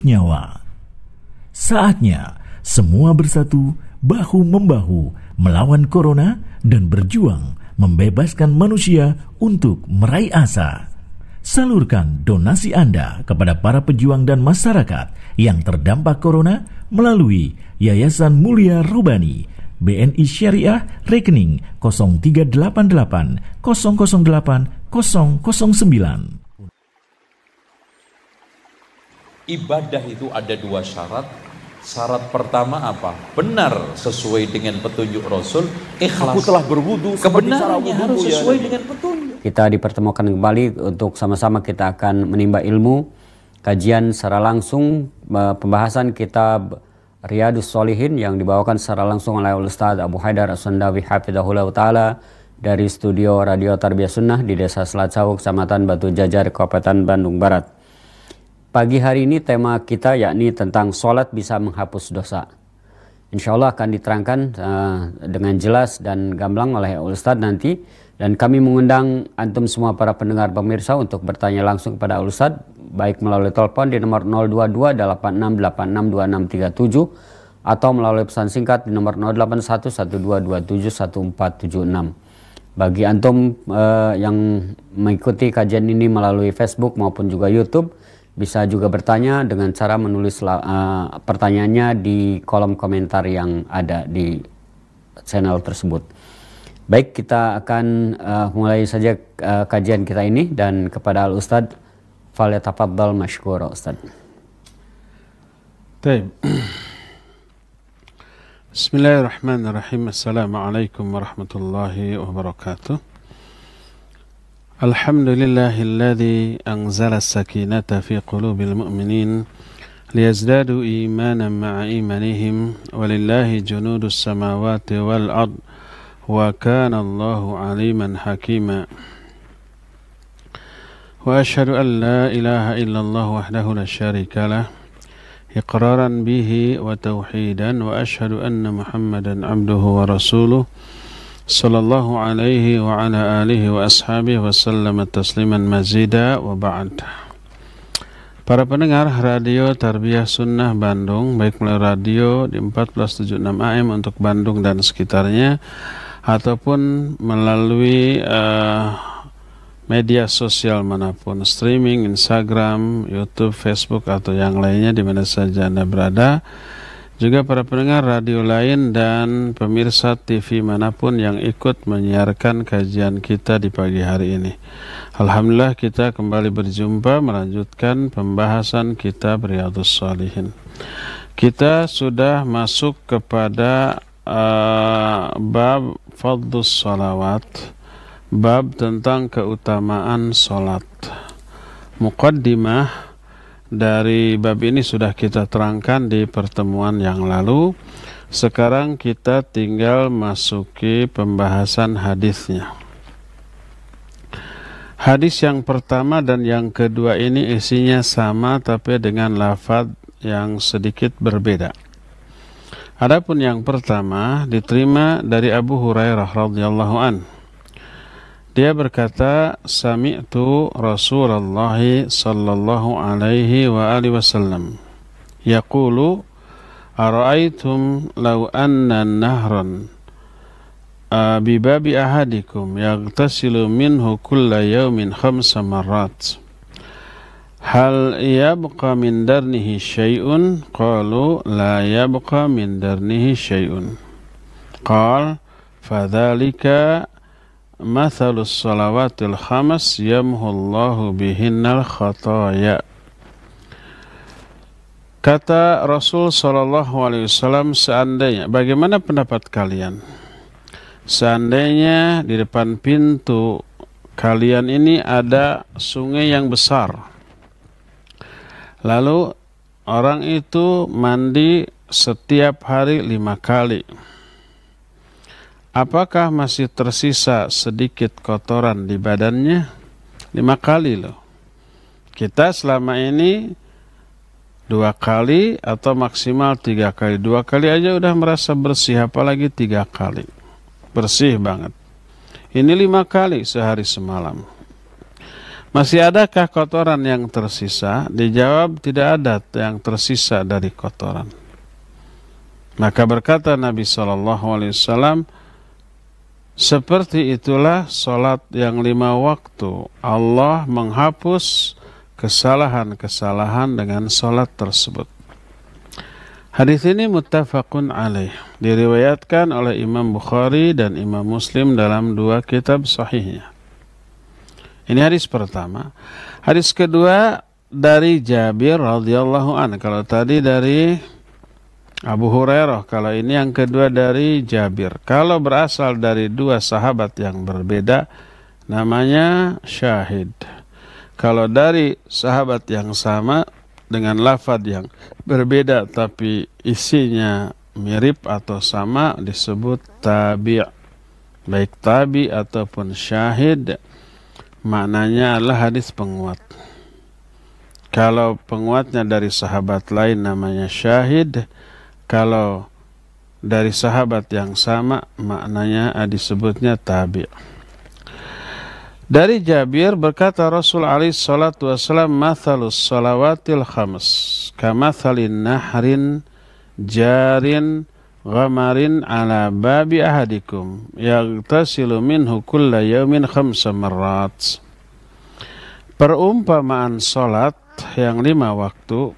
nyawa. Saatnya semua bersatu bahu-membahu melawan corona dan berjuang membebaskan manusia untuk meraih asa. Salurkan donasi Anda kepada para pejuang dan masyarakat yang terdampak corona melalui Yayasan Mulia Rubani BNI Syariah rekening 0388 008 009. Ibadah itu ada dua syarat. Syarat pertama apa? Benar sesuai dengan petunjuk Rasul. Ikhlas. Aku telah berwudu Kebenarannya harus ya, sesuai dengan petunjuk. Kita dipertemukan kembali untuk sama-sama kita akan menimba ilmu kajian secara langsung pembahasan kitab Riyadus Solihin yang dibawakan secara langsung oleh Ustaz Abu Haidar As-Sandawi Hafidahullah Ta'ala dari studio Radio Tarbiyah Sunnah di Desa Selat Sawu, Kecamatan Batu Jajar, Kabupaten Bandung Barat. Pagi hari ini tema kita yakni tentang sholat bisa menghapus dosa. Insya Allah akan diterangkan uh, dengan jelas dan gamblang oleh Ustaz nanti dan kami mengundang antum semua para pendengar pemirsa untuk bertanya langsung kepada Ustaz baik melalui telepon di nomor 022 86862637 atau melalui pesan singkat di nomor 081122771476. Bagi antum uh, yang mengikuti kajian ini melalui Facebook maupun juga YouTube bisa juga bertanya dengan cara menulis uh, pertanyaannya di kolom komentar yang ada di channel tersebut. Baik, kita akan uh, mulai saja uh, kajian kita ini dan kepada Al Ustad falyatafaddal mashkura Ustad. Baik. Bismillahirrahmanirrahim. Assalamualaikum warahmatullahi الحمد لله الذي أنزل السكينة في قلوب المؤمنين ليزدادوا إيمانا مع إيمانهم ولله جنود السماوات والأرض وكان الله عليما حكيما. وأشهد أن لا إله إلا الله وحده لا شريك له إقرارا به وتوحيدا وأشهد أن محمدا عبده ورسوله sallallahu alaihi wa ala alihi wa ashabihi wa sallam tasliman mazida wa ba'd. Para pendengar Radio Tarbiyah Sunnah Bandung, baik melalui radio di 1476 AM untuk Bandung dan sekitarnya, ataupun melalui uh, media sosial mana pun, streaming, Instagram, YouTube, Facebook, atau yang lainnya di mana saja Anda berada, juga para pendengar radio lain dan pemirsa TV mana pun yang ikut menyiarkan kajian kita di pagi hari ini. Alhamdulillah kita kembali berjumpa melanjutkan pembahasan kitab Riyadhus Salihin. Kita sudah masuk kepada uh, bab fadlus salawat bab tentang keutamaan salat muqaddimah dari bab ini sudah kita terangkan di pertemuan yang lalu sekarang kita tinggal masuki pembahasan hadisnya Hadis yang pertama dan yang kedua ini isinya sama tapi dengan lafaz yang sedikit berbeda. Adapun yang pertama diterima dari Abu Hurairah radhiyallahu an. Dia berkata, "Sami'tu Rasulullah sallallahu alaihi wa alihi wasallam yaqulu ara'aytum law anna nahran bi babi ahadikum yaghtasilu minhu kulla yawmin khamsa marrat." Hal yabqa min darnihi syai'un? Qalu la yabqa min darnihi syai'un. Qal fadzalika mathalus salawatil khamas yamhullahu bihinnal khataya. Kata Rasul Shallallahu Alaihi Wasallam seandainya, bagaimana pendapat kalian? Seandainya di depan pintu kalian ini ada sungai yang besar, Lalu orang itu mandi setiap hari lima kali. Apakah masih tersisa sedikit kotoran di badannya? Lima kali loh. Kita selama ini dua kali atau maksimal tiga kali. Dua kali aja udah merasa bersih, apalagi tiga kali. Bersih banget. Ini lima kali sehari semalam. Masih adakah kotoran yang tersisa? Dijawab tidak ada yang tersisa dari kotoran. Maka berkata Nabi Shallallahu Alaihi Wasallam, seperti itulah solat yang lima waktu. Allah menghapus kesalahan-kesalahan dengan solat tersebut. Hadis ini muttafaqun alaih. Diriwayatkan oleh Imam Bukhari dan Imam Muslim dalam dua kitab sahihnya. Ini hadis pertama. Hadis kedua dari Jabir radhiyallahu an. Kalau tadi dari Abu Hurairah, kalau ini yang kedua dari Jabir. Kalau berasal dari dua sahabat yang berbeda, namanya syahid. Kalau dari sahabat yang sama dengan lafad yang berbeda tapi isinya mirip atau sama disebut tabi' baik tabi ataupun syahid maknanya adalah hadis penguat. Kalau penguatnya dari sahabat lain namanya syahid, kalau dari sahabat yang sama maknanya disebutnya tabi'. Dari Jabir berkata Rasul alaihi salatu wasallam mathalus salawatil khams kamathalin nahrin jarin ghamarin ala babi ahadikum yagtasilu minhu kulla yawmin khamsa marrat perumpamaan solat yang lima waktu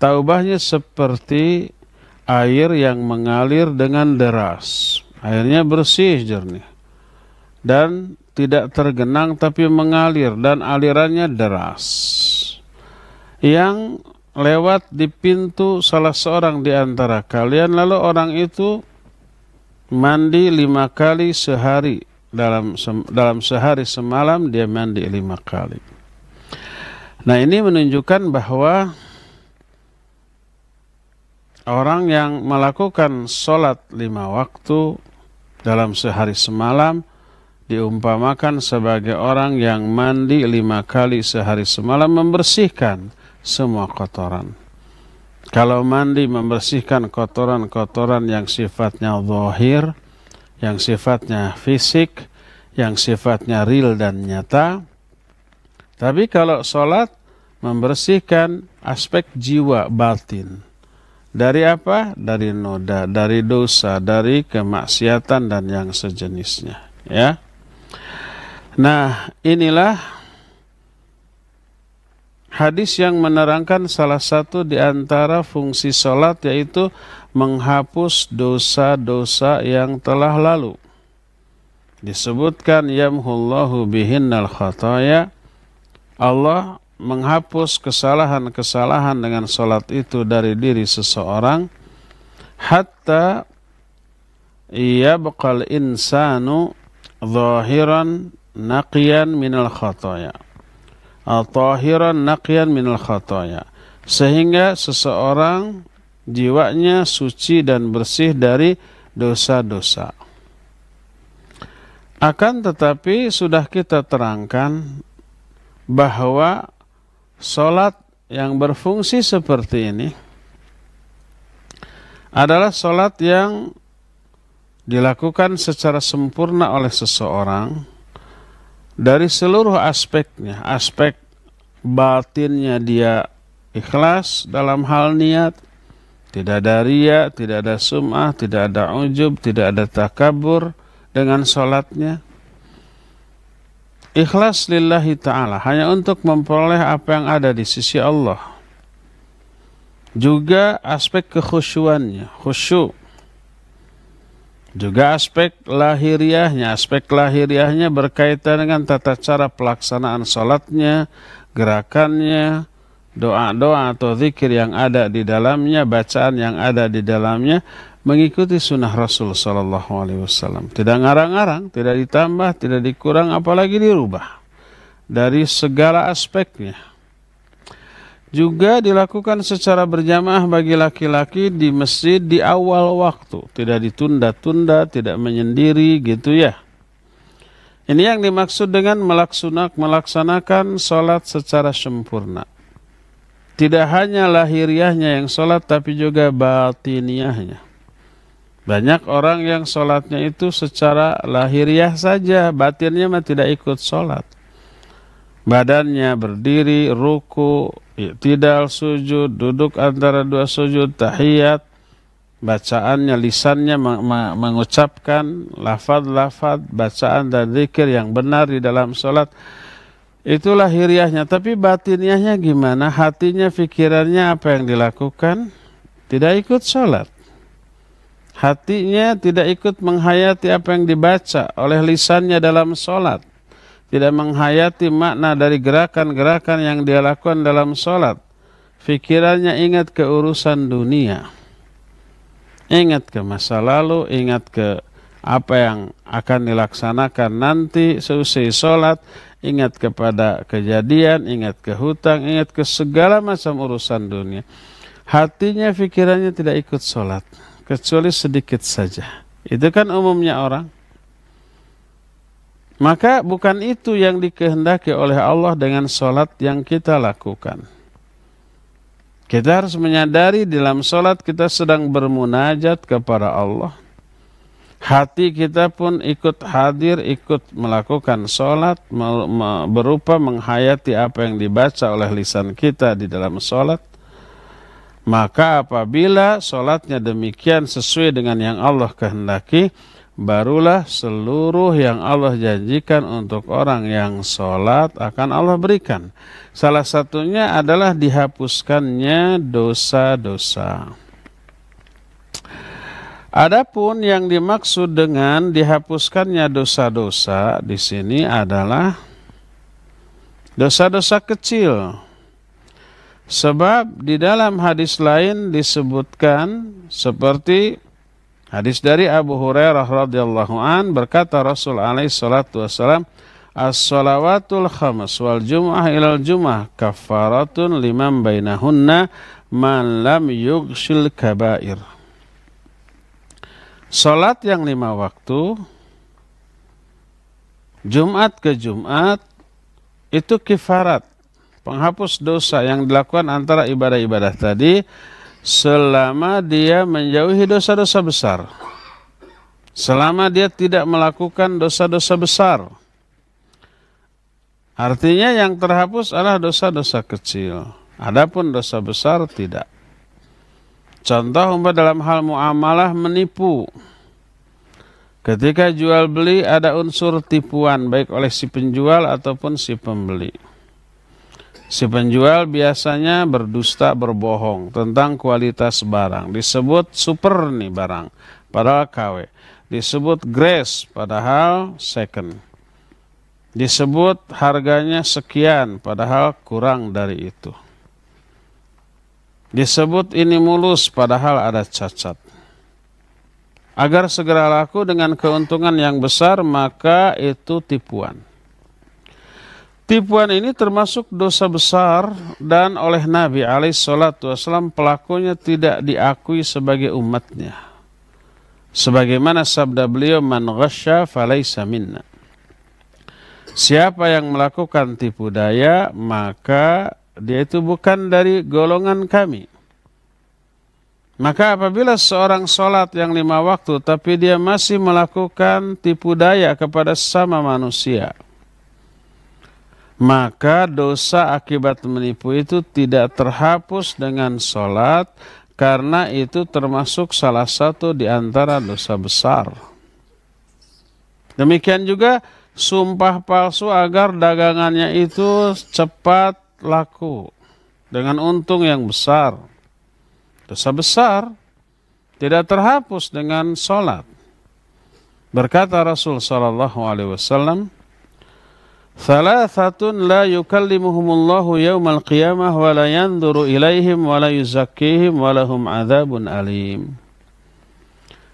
taubahnya seperti air yang mengalir dengan deras. Airnya bersih jernih. Dan tidak tergenang tapi mengalir dan alirannya deras. Yang lewat di pintu salah seorang di antara kalian lalu orang itu mandi lima kali sehari. Dalam dalam sehari semalam dia mandi lima kali. Nah ini menunjukkan bahwa orang yang melakukan sholat lima waktu dalam sehari semalam diumpamakan sebagai orang yang mandi lima kali sehari semalam membersihkan semua kotoran. Kalau mandi membersihkan kotoran-kotoran yang sifatnya zahir, yang sifatnya fisik, yang sifatnya real dan nyata. Tapi kalau sholat membersihkan aspek jiwa batin. Dari apa? Dari noda, dari dosa, dari kemaksiatan dan yang sejenisnya. Ya. Nah, inilah hadis yang menerangkan salah satu di antara fungsi sholat yaitu menghapus dosa-dosa yang telah lalu. Disebutkan yamhullahu bihinnal khataya. Allah menghapus kesalahan-kesalahan dengan sholat itu dari diri seseorang hatta yabqal insanu zahiran naqiyan minal khataya tahiran naqyan minal khataya sehingga seseorang jiwanya suci dan bersih dari dosa-dosa. Akan tetapi sudah kita terangkan bahwa solat yang berfungsi seperti ini adalah solat yang dilakukan secara sempurna oleh seseorang dari seluruh aspeknya, aspek batinnya dia ikhlas dalam hal niat, tidak ada ria, tidak ada sum'ah, tidak ada ujub, tidak ada takabur dengan sholatnya. Ikhlas lillahi ta'ala, hanya untuk memperoleh apa yang ada di sisi Allah. Juga aspek kekhusyuannya, khusyuk. Juga aspek lahiriahnya, aspek lahiriahnya berkaitan dengan tata cara pelaksanaan sholatnya, gerakannya, doa-doa atau zikir yang ada di dalamnya, bacaan yang ada di dalamnya, mengikuti sunnah Rasul Sallallahu Alaihi Wasallam. Tidak ngarang-ngarang, tidak ditambah, tidak dikurang, apalagi dirubah dari segala aspeknya juga dilakukan secara berjamaah bagi laki-laki di masjid di awal waktu, tidak ditunda-tunda, tidak menyendiri gitu ya. Ini yang dimaksud dengan melaksanakan sholat secara sempurna. Tidak hanya lahiriahnya yang sholat, tapi juga batiniahnya. Banyak orang yang sholatnya itu secara lahiriah saja, batinnya mah tidak ikut sholat. badannya berdiri, ruku, tidak sujud, duduk antara dua sujud, tahiyat, bacaannya, lisannya mengucapkan lafad-lafad, bacaan dan zikir yang benar di dalam sholat. Itulah hiriahnya. Tapi batiniahnya gimana? Hatinya, pikirannya apa yang dilakukan? Tidak ikut sholat. Hatinya tidak ikut menghayati apa yang dibaca oleh lisannya dalam sholat tidak menghayati makna dari gerakan-gerakan yang dia lakukan dalam sholat. Fikirannya ingat ke urusan dunia. Ingat ke masa lalu, ingat ke apa yang akan dilaksanakan nanti seusai sholat. Ingat kepada kejadian, ingat ke hutang, ingat ke segala macam urusan dunia. Hatinya, fikirannya tidak ikut sholat. Kecuali sedikit saja. Itu kan umumnya orang. Maka bukan itu yang dikehendaki oleh Allah dengan sholat yang kita lakukan. Kita harus menyadari dalam sholat kita sedang bermunajat kepada Allah. Hati kita pun ikut hadir, ikut melakukan sholat, berupa menghayati apa yang dibaca oleh lisan kita di dalam sholat. Maka apabila sholatnya demikian sesuai dengan yang Allah kehendaki, barulah seluruh yang Allah janjikan untuk orang yang sholat akan Allah berikan. Salah satunya adalah dihapuskannya dosa-dosa. Adapun yang dimaksud dengan dihapuskannya dosa-dosa di sini adalah dosa-dosa kecil. Sebab di dalam hadis lain disebutkan seperti Hadis dari Abu Hurairah radhiyallahu an berkata Rasul alaihi salatu wasalam As-salawatul khams wal jum'ah ilal jum'ah kafaratun liman bainahunna man lam yughsil kabair. Salat yang lima waktu Jumat ke Jumat itu kifarat penghapus dosa yang dilakukan antara ibadah-ibadah tadi selama dia menjauhi dosa-dosa besar. Selama dia tidak melakukan dosa-dosa besar. Artinya yang terhapus adalah dosa-dosa kecil. Adapun dosa besar tidak. Contoh umpah dalam hal muamalah menipu. Ketika jual beli ada unsur tipuan baik oleh si penjual ataupun si pembeli. Si penjual biasanya berdusta berbohong tentang kualitas barang. Disebut super nih barang, padahal KW. Disebut grace, padahal second. Disebut harganya sekian, padahal kurang dari itu. Disebut ini mulus, padahal ada cacat. Agar segera laku dengan keuntungan yang besar, maka itu tipuan. Tipuan ini termasuk dosa besar dan oleh Nabi alaihissalam pelakunya tidak diakui sebagai umatnya. Sebagaimana sabda beliau, Man ghasya falaysa minna. Siapa yang melakukan tipu daya, maka dia itu bukan dari golongan kami. Maka apabila seorang sholat yang lima waktu, tapi dia masih melakukan tipu daya kepada sama manusia, maka dosa akibat menipu itu tidak terhapus dengan sholat karena itu termasuk salah satu di antara dosa besar. Demikian juga sumpah palsu agar dagangannya itu cepat laku dengan untung yang besar. Dosa besar tidak terhapus dengan sholat. Berkata Rasul Sallallahu Alaihi Wasallam, Thalathatun la yukallimuhumullahu yawmal qiyamah wa la yanzuru ilaihim wa la yuzakkihim wa lahum adzabun alim.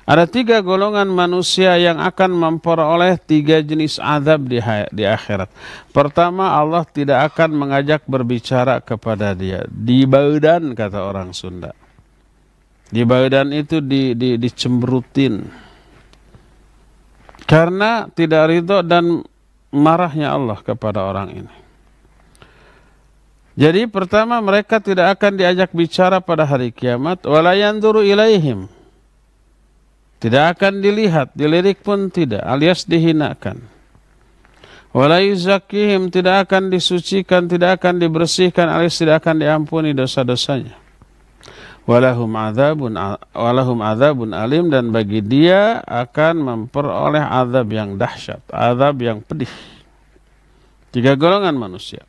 Ada tiga golongan manusia yang akan memperoleh tiga jenis azab di, di akhirat. Pertama, Allah tidak akan mengajak berbicara kepada dia. Di badan, kata orang Sunda. Di badan itu di, di, dicembrutin. Karena tidak ridho dan marahnya Allah kepada orang ini. Jadi pertama mereka tidak akan diajak bicara pada hari kiamat wala yanzuru ilaihim. Tidak akan dilihat, dilirik pun tidak alias dihinakan. Wala yuzakihim tidak akan disucikan, tidak akan dibersihkan, alias tidak akan diampuni dosa-dosanya. Walahum azabun walahum azabun alim dan bagi dia akan memperoleh azab yang dahsyat, azab yang pedih. Tiga golongan manusia.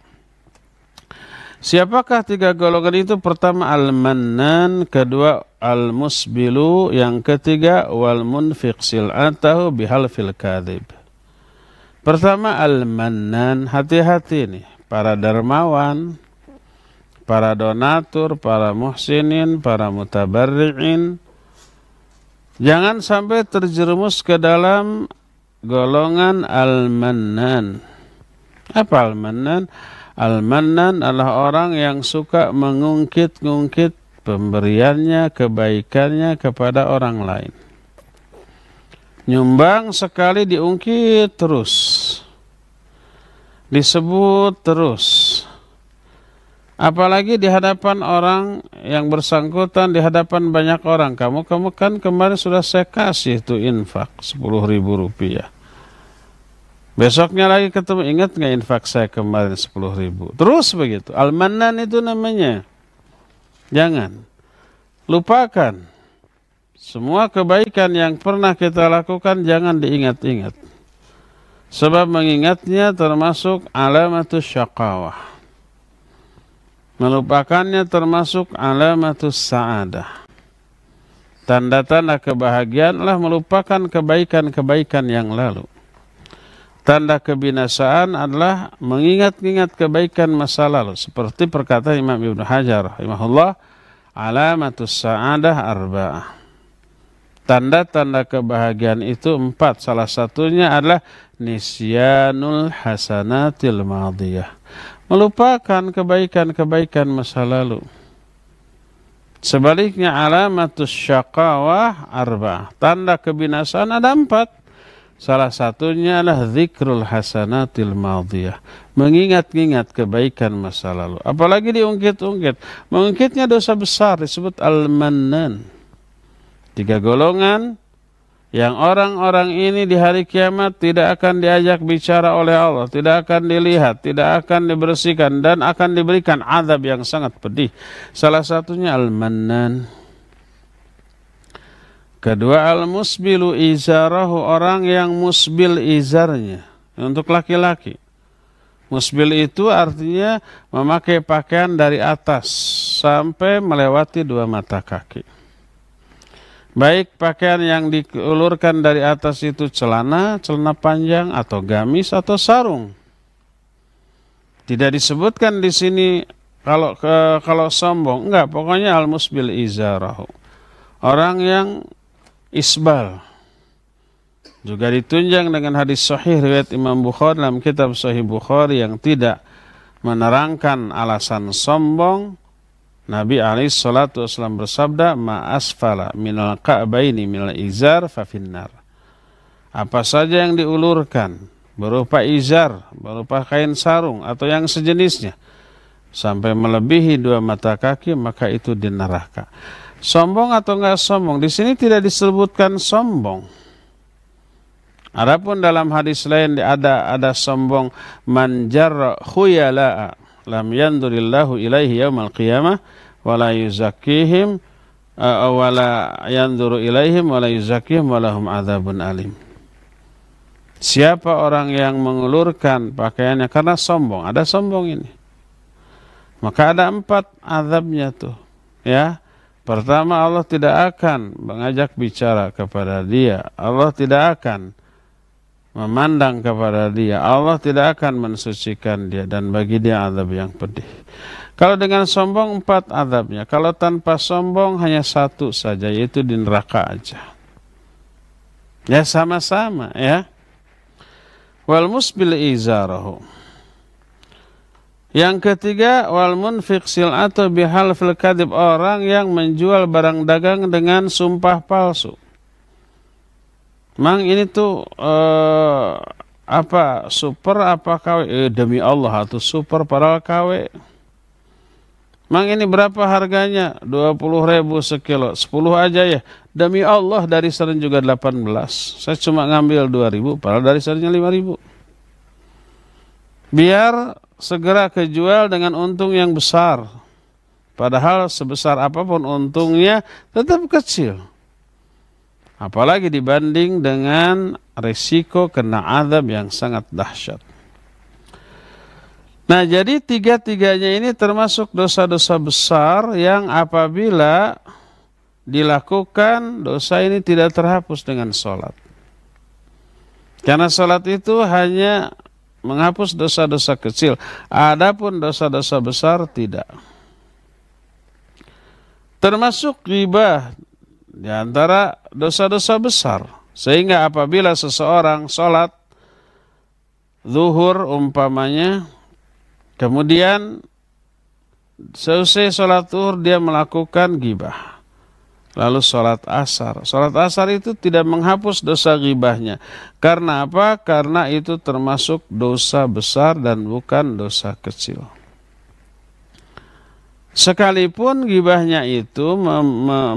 Siapakah tiga golongan itu? Pertama al-mannan, kedua al-musbilu, yang ketiga wal munfiq sil'atahu bihal fil kadhib. Pertama al-mannan, hati-hati nih para dermawan, para donatur, para muhsinin, para mutabarri'in. Jangan sampai terjerumus ke dalam golongan al-mannan. Apa al-mannan? Al-mannan adalah orang yang suka mengungkit-ungkit pemberiannya, kebaikannya kepada orang lain. Nyumbang sekali diungkit terus. Disebut terus. Apalagi di hadapan orang yang bersangkutan, di hadapan banyak orang. Kamu, kamu kan kemarin sudah saya kasih tuh infak 10 ribu rupiah. Besoknya lagi ketemu, ingat nggak infak saya kemarin 10 ribu? Terus begitu. Almanan itu namanya. Jangan. Lupakan. Semua kebaikan yang pernah kita lakukan jangan diingat-ingat. Sebab mengingatnya termasuk alamatus syaqawah. Melupakannya termasuk alamatus sa'adah. Tanda-tanda kebahagiaan adalah melupakan kebaikan-kebaikan yang lalu. Tanda kebinasaan adalah mengingat-ingat kebaikan masa lalu. Seperti perkataan Imam Ibn Hajar. Rahimahullah. Alamatus sa'adah arba'ah Tanda-tanda kebahagiaan itu empat. Salah satunya adalah nisyanul hasanatil madiyah. Melupakan kebaikan-kebaikan masa lalu. Sebaliknya alamatus syakawah arba. Tanda kebinasaan ada empat. Salah satunya adalah zikrul hasanatil madiyah. Mengingat-ingat kebaikan masa lalu. Apalagi diungkit-ungkit. Mengungkitnya dosa besar disebut al-mannan Tiga golongan yang orang-orang ini di hari kiamat tidak akan diajak bicara oleh Allah, tidak akan dilihat, tidak akan dibersihkan dan akan diberikan azab yang sangat pedih. Salah satunya al-mannan. Kedua al-musbilu izarahu orang yang musbil izarnya untuk laki-laki. Musbil itu artinya memakai pakaian dari atas sampai melewati dua mata kaki. Baik pakaian yang diulurkan dari atas itu celana, celana panjang atau gamis atau sarung. Tidak disebutkan di sini kalau ke, kalau sombong, enggak, pokoknya al-musbil izarahu. Orang yang isbal. Juga ditunjang dengan hadis sahih riwayat Imam Bukhari dalam kitab Sahih Bukhari yang tidak menerangkan alasan sombong Nabi alaihi salatu wasallam bersabda, "Ma asfala minal ka'baini minal izar fa finnar." Apa saja yang diulurkan berupa izar, berupa kain sarung atau yang sejenisnya sampai melebihi dua mata kaki maka itu di neraka. Sombong atau enggak sombong? Di sini tidak disebutkan sombong. Adapun dalam hadis lain ada ada sombong manjar khuyala'a lam yandurillahu ilaihi yaumal qiyamah wala yuzakkihim uh, wala yanzuru ilaihim wala yuzakkihim walahum adzabun alim. Siapa orang yang mengulurkan pakaiannya karena sombong, ada sombong ini. Maka ada empat azabnya tuh, ya. Pertama Allah tidak akan mengajak bicara kepada dia. Allah tidak akan memandang kepada dia. Allah tidak akan mensucikan dia dan bagi dia azab yang pedih. Kalau dengan sombong empat azabnya. Kalau tanpa sombong hanya satu saja yaitu di neraka aja. Ya sama-sama ya. Wal musbil izarahu. Yang ketiga wal munfiq atau bihal fil kadib orang yang menjual barang dagang dengan sumpah palsu. Mang ini tuh uh, apa super apa KW eh, demi Allah atau super para KW. Mang ini berapa harganya? 20 ribu sekilo. 10 aja ya. Demi Allah dari sering juga 18. Saya cuma ngambil 2 ribu. Padahal dari seringnya 5 ribu. biar segera kejual dengan untung yang besar. Padahal sebesar apa pun untungnya tetap kecil. Apalagi dibanding dengan risiko kena azab yang sangat dahsyat. Nah jadi tiga-tiganya ini termasuk dosa-dosa besar yang apabila dilakukan dosa ini tidak terhapus dengan sholat. Karena sholat itu hanya menghapus dosa-dosa kecil. Adapun dosa-dosa besar tidak. Termasuk riba di antara dosa-dosa besar. Sehingga apabila seseorang sholat zuhur umpamanya, kemudian selesai sholat zuhur dia melakukan gibah lalu sholat asar. Sholat asar itu tidak menghapus dosa gibahnya. Karena apa? Karena itu termasuk dosa besar dan bukan dosa kecil. Sekalipun gibahnya itu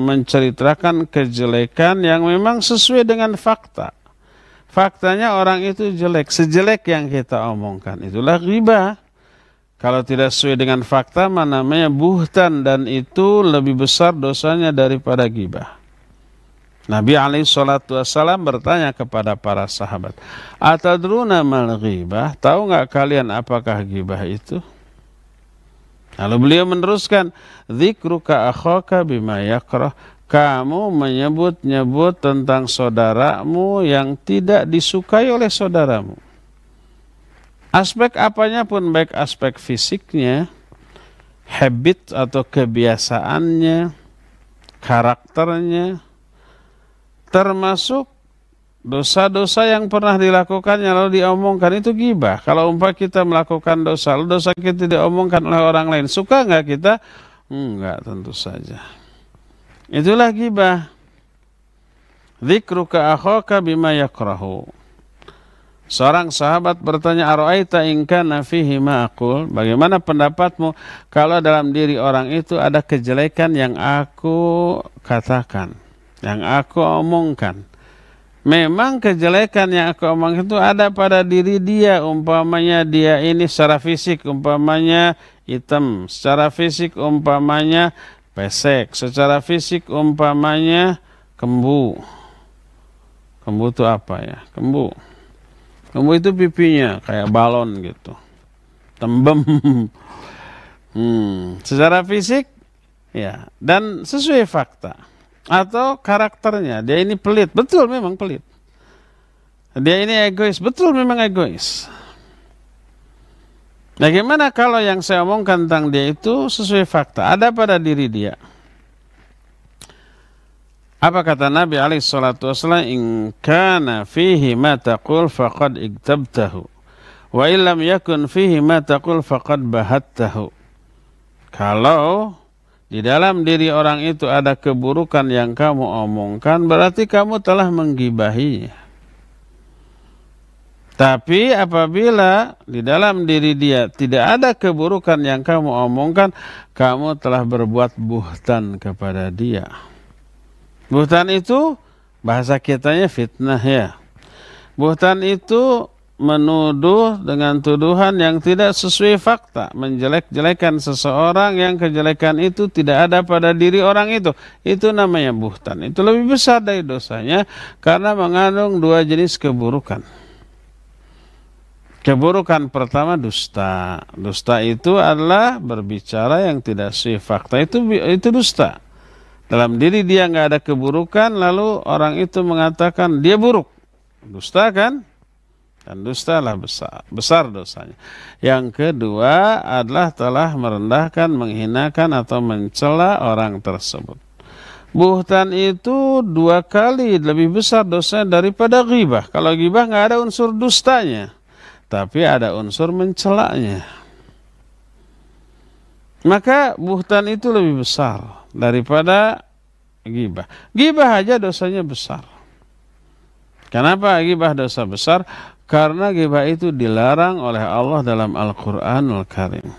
menceritakan kejelekan yang memang sesuai dengan fakta. Faktanya orang itu jelek, sejelek yang kita omongkan. Itulah gibah. Kalau tidak sesuai dengan fakta, mana namanya buhtan dan itu lebih besar dosanya daripada gibah. Nabi alaihi salatu wassalam bertanya kepada para sahabat, "Atadruna mal ghibah? Tahu nggak kalian apakah gibah itu?" Lalu beliau meneruskan, "Dzikruka akhaka bima yakrah." Kamu menyebut-nyebut tentang saudaramu yang tidak disukai oleh saudaramu. Aspek apanya pun baik aspek fisiknya, habit atau kebiasaannya, karakternya, termasuk dosa-dosa yang pernah dilakukannya lalu diomongkan itu gibah. Kalau umpah kita melakukan dosa, lalu dosa kita diomongkan oleh orang lain, suka nggak kita? Enggak, tentu saja. Itulah gibah. Zikruka akhaka bima yakrahu. Seorang sahabat bertanya, Aro'aita ingkana fihi ma'akul. Bagaimana pendapatmu kalau dalam diri orang itu ada kejelekan yang aku katakan, yang aku omongkan. Memang kejelekan yang aku omongkan itu ada pada diri dia. Umpamanya dia ini secara fisik, umpamanya hitam. Secara fisik umpamanya pesek. Secara fisik umpamanya kembu. Kembu itu apa ya? Kembu kamu itu pipinya kayak balon gitu. Tembem. Hmm, secara fisik ya dan sesuai fakta atau karakternya. Dia ini pelit. Betul memang pelit. Dia ini egois. Betul memang egois. Bagaimana kalau yang saya omongkan tentang dia itu sesuai fakta? Ada pada diri dia. Apa kata Nabi alaihi salatu wasallam in kana fihi ma taqul faqad iktabtahu. Wa illam yakun fihi ma taqul faqad bahattahu. Kalau di dalam diri orang itu ada keburukan yang kamu omongkan berarti kamu telah menggibahinya. Tapi apabila di dalam diri dia tidak ada keburukan yang kamu omongkan, kamu telah berbuat buhtan kepada dia. Buhtan itu bahasa kitanya fitnah ya. Buhtan itu menuduh dengan tuduhan yang tidak sesuai fakta, menjelek-jelekan seseorang yang kejelekan itu tidak ada pada diri orang itu. Itu namanya buhtan. Itu lebih besar dari dosanya karena mengandung dua jenis keburukan. Keburukan pertama dusta. Dusta itu adalah berbicara yang tidak sesuai fakta. Itu itu dusta. Dalam diri dia nggak ada keburukan, lalu orang itu mengatakan dia buruk. Dusta kan? Dan dusta lah besar, besar dosanya. Yang kedua adalah telah merendahkan, menghinakan atau mencela orang tersebut. Buhtan itu dua kali lebih besar dosanya daripada ghibah. Kalau ghibah nggak ada unsur dustanya, tapi ada unsur mencelanya. Maka buhtan itu lebih besar daripada gibah. Gibah aja dosanya besar. Kenapa gibah dosa besar? Karena gibah itu dilarang oleh Allah dalam Al-Quranul Karim.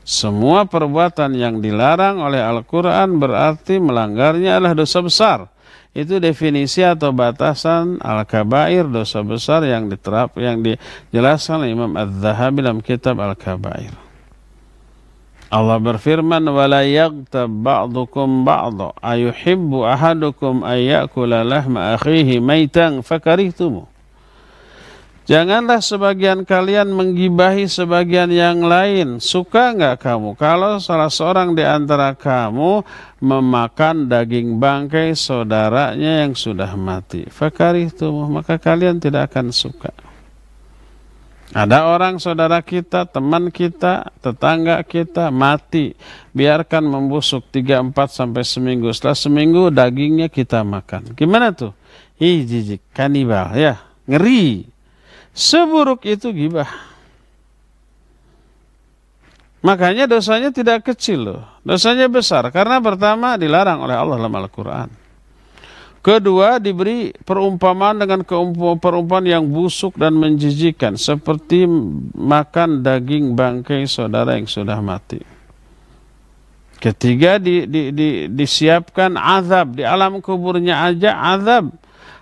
Semua perbuatan yang dilarang oleh Al-Quran berarti melanggarnya adalah dosa besar. itu definisi atau batasan al-kabair dosa besar yang diterap yang dijelaskan oleh Imam Az-Zahabi dalam kitab Al-Kabair. Allah berfirman wala yaghtab ba'dukum ba'dha ayuhibbu ahadukum ayyakula lahma akhihi maitan Janganlah sebagian kalian menggibahi sebagian yang lain. Suka nggak kamu kalau salah seorang di antara kamu memakan daging bangkai saudaranya yang sudah mati? Fakari itu maka kalian tidak akan suka. Ada orang saudara kita, teman kita, tetangga kita mati. Biarkan membusuk 3, 4 sampai seminggu. Setelah seminggu dagingnya kita makan. Gimana tuh? Ih jijik, kanibal ya. Ngeri. Seburuk itu gibah. Makanya dosanya tidak kecil loh. Dosanya besar. Karena pertama dilarang oleh Allah dalam Al-Quran. Kedua diberi perumpamaan dengan perumpamaan yang busuk dan menjijikan. Seperti makan daging bangkai saudara yang sudah mati. Ketiga di, di, di, disiapkan azab. Di alam kuburnya aja azab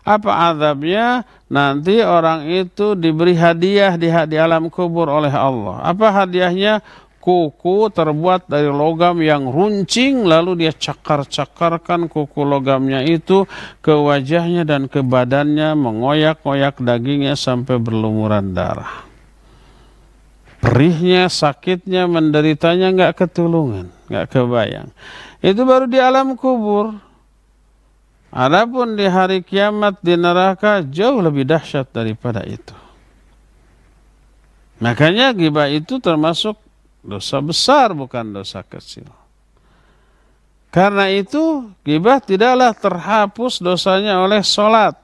apa azabnya? Nanti orang itu diberi hadiah di, di alam kubur oleh Allah. Apa hadiahnya? Kuku terbuat dari logam yang runcing, lalu dia cakar-cakarkan kuku logamnya itu ke wajahnya dan ke badannya, mengoyak-ngoyak dagingnya sampai berlumuran darah. Perihnya, sakitnya, menderitanya nggak ketulungan, nggak kebayang. Itu baru di alam kubur. Adapun di hari kiamat di neraka jauh lebih dahsyat daripada itu. Makanya gibah itu termasuk dosa besar bukan dosa kecil. Karena itu gibah tidaklah terhapus dosanya oleh sholat.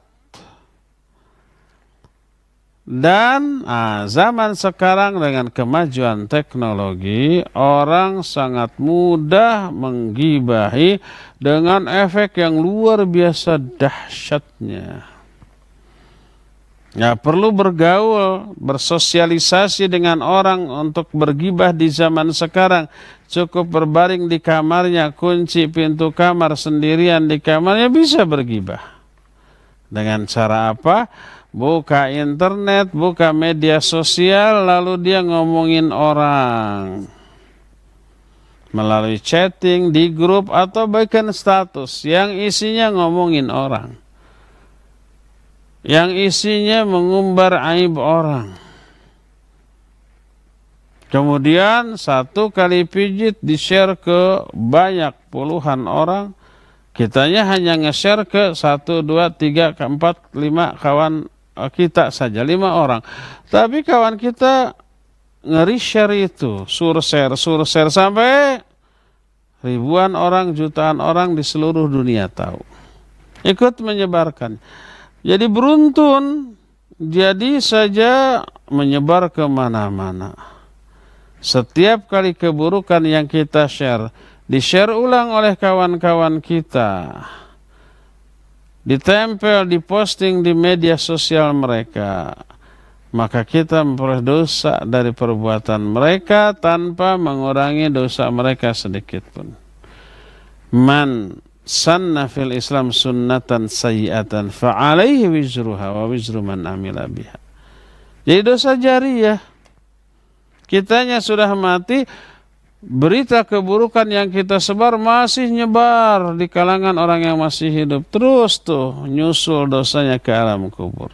Dan ah, zaman sekarang dengan kemajuan teknologi, orang sangat mudah menggibahi dengan efek yang luar biasa dahsyatnya. Ya perlu bergaul, bersosialisasi dengan orang untuk bergibah di zaman sekarang. Cukup berbaring di kamarnya, kunci pintu kamar sendirian di kamarnya bisa bergibah. Dengan cara apa? Buka internet, buka media sosial, lalu dia ngomongin orang melalui chatting di grup atau bahkan status yang isinya ngomongin orang, yang isinya mengumbar aib orang. Kemudian satu kali pijit di-share ke banyak puluhan orang. Kitanya hanya nge-share ke satu, dua, tiga, keempat, lima kawan kita saja lima orang. Tapi kawan kita ngeri share itu, sur share, sur share sampai ribuan orang, jutaan orang di seluruh dunia tahu. Ikut menyebarkan. Jadi beruntun, jadi saja menyebar ke mana-mana. Setiap kali keburukan yang kita share, di-share ulang oleh kawan-kawan kita ditempel, diposting di media sosial mereka, maka kita memperoleh dosa dari perbuatan mereka tanpa mengurangi dosa mereka sedikit pun. Man sanna fil Islam sunnatan sayyi'atan fa'alaihi wizruha wa wizru man amila biha. Jadi dosa jariah. Kitanya sudah mati, berita keburukan yang kita sebar masih nyebar di kalangan orang yang masih hidup. Terus tuh nyusul dosanya ke alam kubur.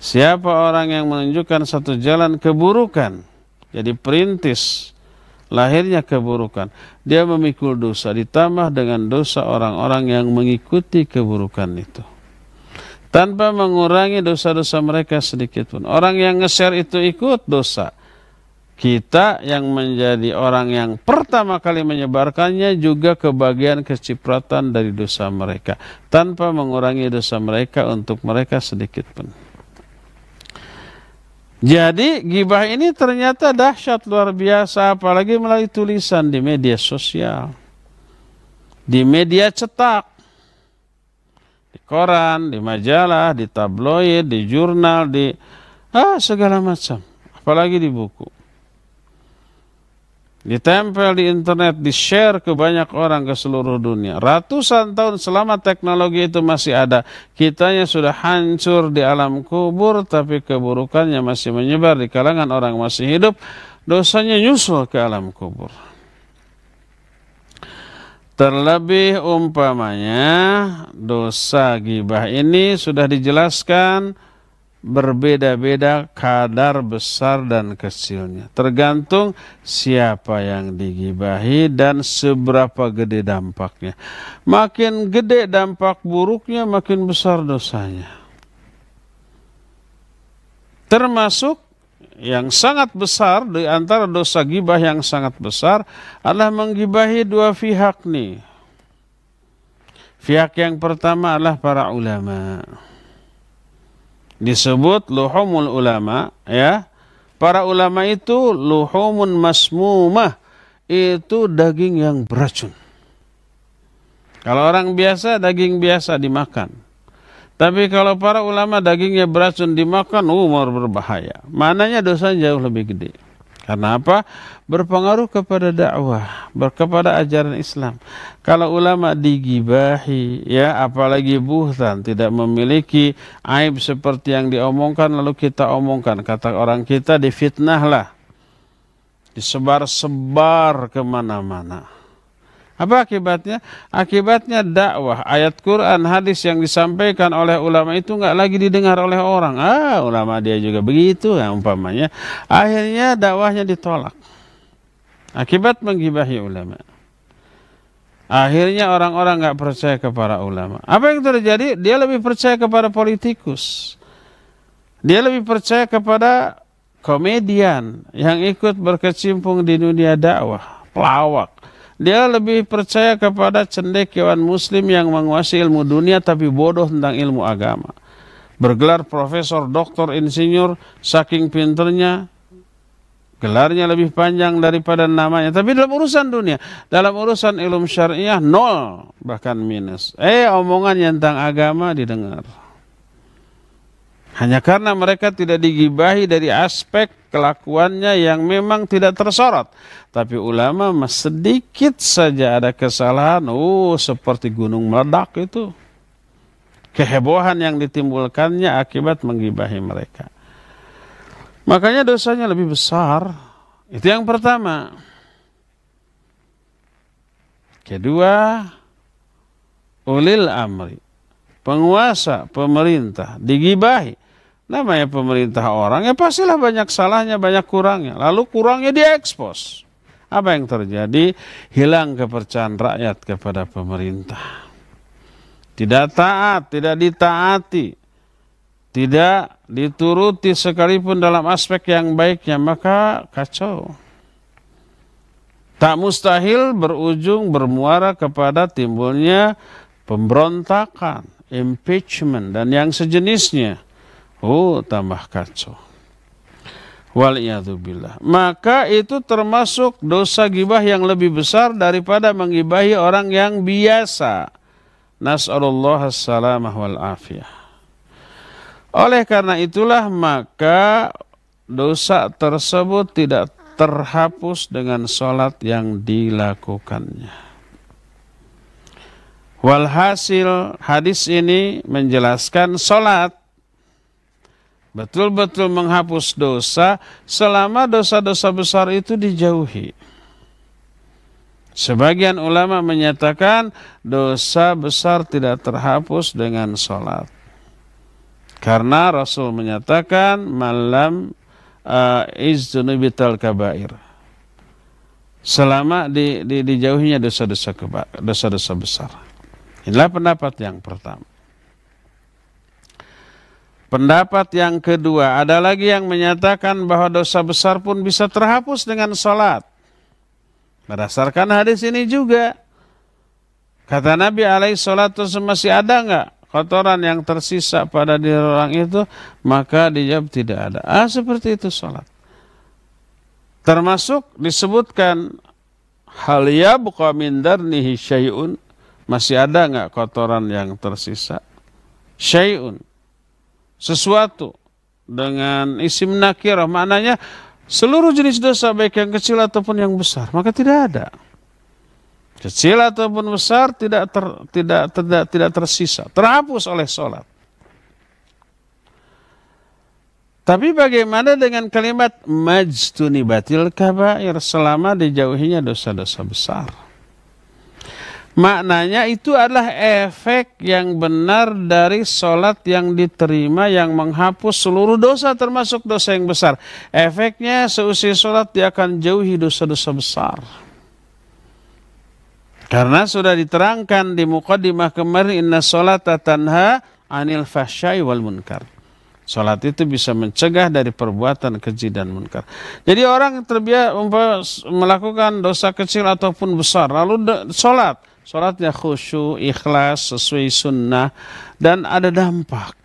Siapa orang yang menunjukkan satu jalan keburukan, jadi perintis lahirnya keburukan. Dia memikul dosa ditambah dengan dosa orang-orang yang mengikuti keburukan itu. Tanpa mengurangi dosa-dosa mereka sedikit pun. Orang yang nge-share itu ikut dosa kita yang menjadi orang yang pertama kali menyebarkannya juga kebagian kecipratan dari dosa mereka tanpa mengurangi dosa mereka untuk mereka sedikit pun. Jadi gibah ini ternyata dahsyat luar biasa apalagi melalui tulisan di media sosial. Di media cetak. Di koran, di majalah, di tabloid, di jurnal, di ah segala macam. Apalagi di buku. Ditempel di internet, di-share ke banyak orang ke seluruh dunia. Ratusan tahun selama teknologi itu masih ada, kitanya sudah hancur di alam kubur, tapi keburukannya masih menyebar di kalangan orang masih hidup, dosanya nyusul ke alam kubur. Terlebih umpamanya dosa gibah ini sudah dijelaskan berbeda-beda kadar besar dan kecilnya. Tergantung siapa yang digibahi dan seberapa gede dampaknya. Makin gede dampak buruknya, makin besar dosanya. Termasuk yang sangat besar di antara dosa gibah yang sangat besar adalah menggibahi dua pihak nih. Pihak yang pertama adalah para ulama disebut luhumul ulama ya. Para ulama itu luhumun masmumah itu daging yang beracun. Kalau orang biasa daging biasa dimakan. Tapi kalau para ulama dagingnya beracun dimakan umur berbahaya. Mananya dosa jauh lebih gede karena apa? Berpengaruh kepada dakwah, kepada ajaran Islam. Kalau ulama digibahi, ya apalagi buhtan, tidak memiliki aib seperti yang diomongkan, lalu kita omongkan. Kata orang kita difitnahlah. Disebar-sebar ke mana-mana. Apa akibatnya? Akibatnya dakwah, ayat Quran, hadis yang disampaikan oleh ulama itu nggak lagi didengar oleh orang. Ah, ulama dia juga begitu ya umpamanya. Akhirnya dakwahnya ditolak. Akibat menggibahi ulama. Akhirnya orang-orang nggak percaya kepada ulama. Apa yang terjadi? Dia lebih percaya kepada politikus. Dia lebih percaya kepada komedian yang ikut berkecimpung di dunia dakwah, pelawak dia lebih percaya kepada cendekiawan muslim yang menguasai ilmu dunia tapi bodoh tentang ilmu agama. Bergelar profesor, doktor, insinyur, saking pinternya, gelarnya lebih panjang daripada namanya. Tapi dalam urusan dunia, dalam urusan ilmu syariah, nol, bahkan minus. Eh, omongan tentang agama didengar. Hanya karena mereka tidak digibahi dari aspek kelakuannya yang memang tidak tersorot. Tapi ulama sedikit saja ada kesalahan, oh seperti gunung meledak itu. Kehebohan yang ditimbulkannya akibat menggibahi mereka. Makanya dosanya lebih besar. Itu yang pertama. Kedua, ulil amri. Penguasa, pemerintah, digibahi namanya pemerintah orang ya pastilah banyak salahnya banyak kurangnya. Lalu kurangnya diekspos. Apa yang terjadi? Hilang kepercayaan rakyat kepada pemerintah. Tidak taat tidak ditaati. Tidak dituruti sekalipun dalam aspek yang baiknya maka kacau. Tak mustahil berujung bermuara kepada timbulnya pemberontakan impeachment dan yang sejenisnya Oh, tambah kacau. Waliyadzubillah. Maka itu termasuk dosa gibah yang lebih besar daripada menggibahi orang yang biasa. Nas'alullah salamah wal afiyah. Oleh karena itulah maka dosa tersebut tidak terhapus dengan sholat yang dilakukannya. Walhasil hadis ini menjelaskan sholat betul-betul menghapus dosa selama dosa-dosa besar itu dijauhi. Sebagian ulama menyatakan dosa besar tidak terhapus dengan sholat. Karena Rasul menyatakan malam uh, kabair. Selama di, di, dijauhinya dosa-dosa besar. Inilah pendapat yang pertama. Pendapat yang kedua, ada lagi yang menyatakan bahwa dosa besar pun bisa terhapus dengan sholat. Berdasarkan hadis ini juga. Kata Nabi alaih salatu masih ada nggak kotoran yang tersisa pada diri orang itu? Maka dijawab tidak ada. Ah seperti itu sholat. Termasuk disebutkan hal ya min darnihi syai'un. Masih ada nggak kotoran yang tersisa? Syai'un sesuatu dengan isim nakirah maknanya seluruh jenis dosa baik yang kecil ataupun yang besar, maka tidak ada. Kecil ataupun besar tidak ter, tidak tidak tidak tersisa, terhapus oleh sholat. Tapi bagaimana dengan kalimat majtuni batil kabair selama dijauhinya dosa-dosa besar? Maknanya itu adalah efek yang benar dari sholat yang diterima yang menghapus seluruh dosa termasuk dosa yang besar. Efeknya seusai sholat dia akan jauhi dosa-dosa besar. Karena sudah diterangkan di muqaddimah kemarin inna sholata tanha anil fahsyai wal munkar. Salat itu bisa mencegah dari perbuatan keji dan munkar. Jadi orang terbiasa melakukan dosa kecil ataupun besar, lalu salat, salatnya khusyuk, ikhlas, sesuai sunnah, dan ada dampak.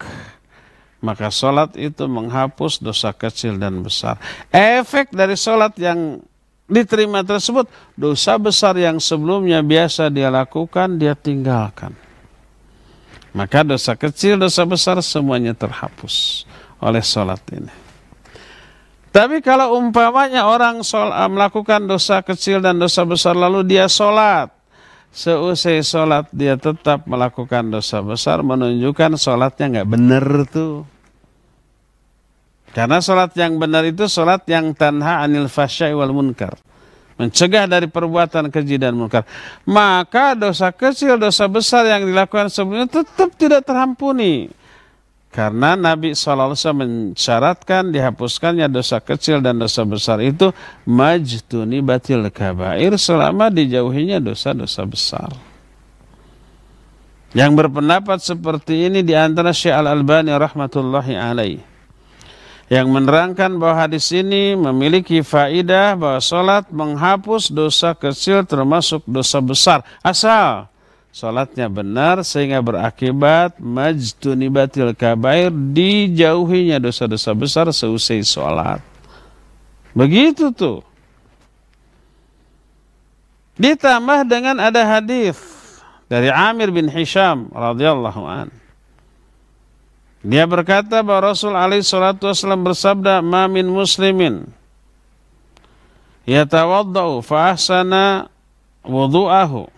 Maka salat itu menghapus dosa kecil dan besar. Efek dari salat yang diterima tersebut, dosa besar yang sebelumnya biasa dia lakukan, dia tinggalkan. Maka dosa kecil, dosa besar semuanya terhapus oleh sholat ini. Tapi kalau umpamanya orang melakukan dosa kecil dan dosa besar lalu dia sholat. Seusai sholat dia tetap melakukan dosa besar menunjukkan sholatnya nggak benar tuh. Karena sholat yang benar itu sholat yang tanha anil fasyai wal munkar mencegah dari perbuatan keji dan munkar. Maka dosa kecil, dosa besar yang dilakukan sebelumnya tetap tidak terampuni. Karena Nabi SAW mensyaratkan dihapuskannya dosa kecil dan dosa besar itu majtuni batil kabair selama dijauhinya dosa-dosa besar. Yang berpendapat seperti ini di antara Syekh Al-Albani rahmatullahi alaihi yang menerangkan bahwa hadis ini memiliki faidah bahwa sholat menghapus dosa kecil termasuk dosa besar asal sholatnya benar sehingga berakibat majtunibatil kabair dijauhinya dosa-dosa besar seusai sholat begitu tuh. Ditambah dengan ada hadis dari Amir bin Hisham radhiyallahu anhu dia berkata bahwa Rasul alaihi salatu wasallam bersabda, "Ma min muslimin yatawaddau fa ahsana wudu'ahu."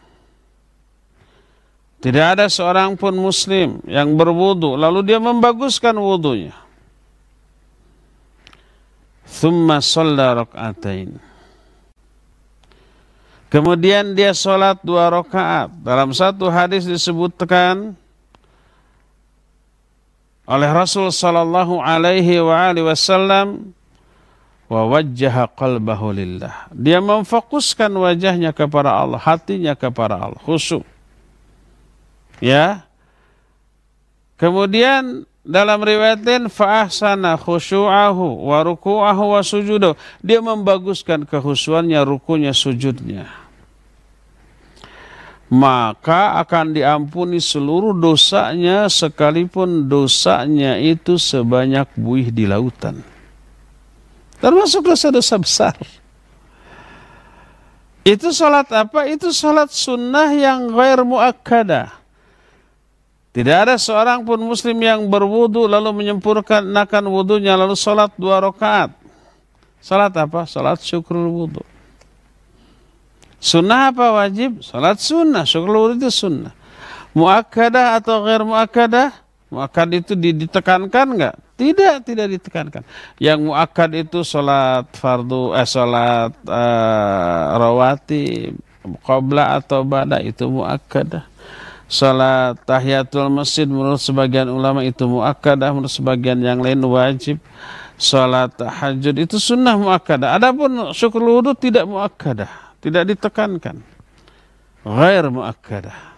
Tidak ada seorang pun muslim yang berwudu lalu dia membaguskan wudunya. Thumma shalla rak'atain. Kemudian dia sholat dua rakaat. Dalam satu hadis disebutkan oleh Rasul sallallahu alaihi wa wasallam wa qalbahu lillah. Dia memfokuskan wajahnya kepada Allah, hatinya kepada Allah, khusyuk. Ya. Kemudian dalam riwayat lain fa'ahsana khusyu'ahu wa ruku'ahu wa sujudahu. Dia membaguskan kehusuannya, rukunya, sujudnya maka akan diampuni seluruh dosanya sekalipun dosanya itu sebanyak buih di lautan. Termasuk dosa-dosa besar. Itu salat apa? Itu salat sunnah yang ghair muakkadah. Tidak ada seorang pun muslim yang berwudu lalu menyempurnakan wudunya lalu salat dua rakaat. Salat apa? Salat syukur wudu. Sunnah apa wajib? Salat sunnah. Syukur luhur itu sunnah. Muakkadah atau ghair muakkadah? Muakkad itu ditekankan enggak? Tidak, tidak ditekankan. Yang muakkad itu salat fardu, eh salat uh, rawati, qabla atau bada itu muakkadah. Salat tahiyatul masjid menurut sebagian ulama itu muakkadah, menurut sebagian yang lain wajib. Salat tahajud itu sunnah muakkadah. Adapun syukur wudhu tidak muakkadah tidak ditekankan. Ghair muakkadah.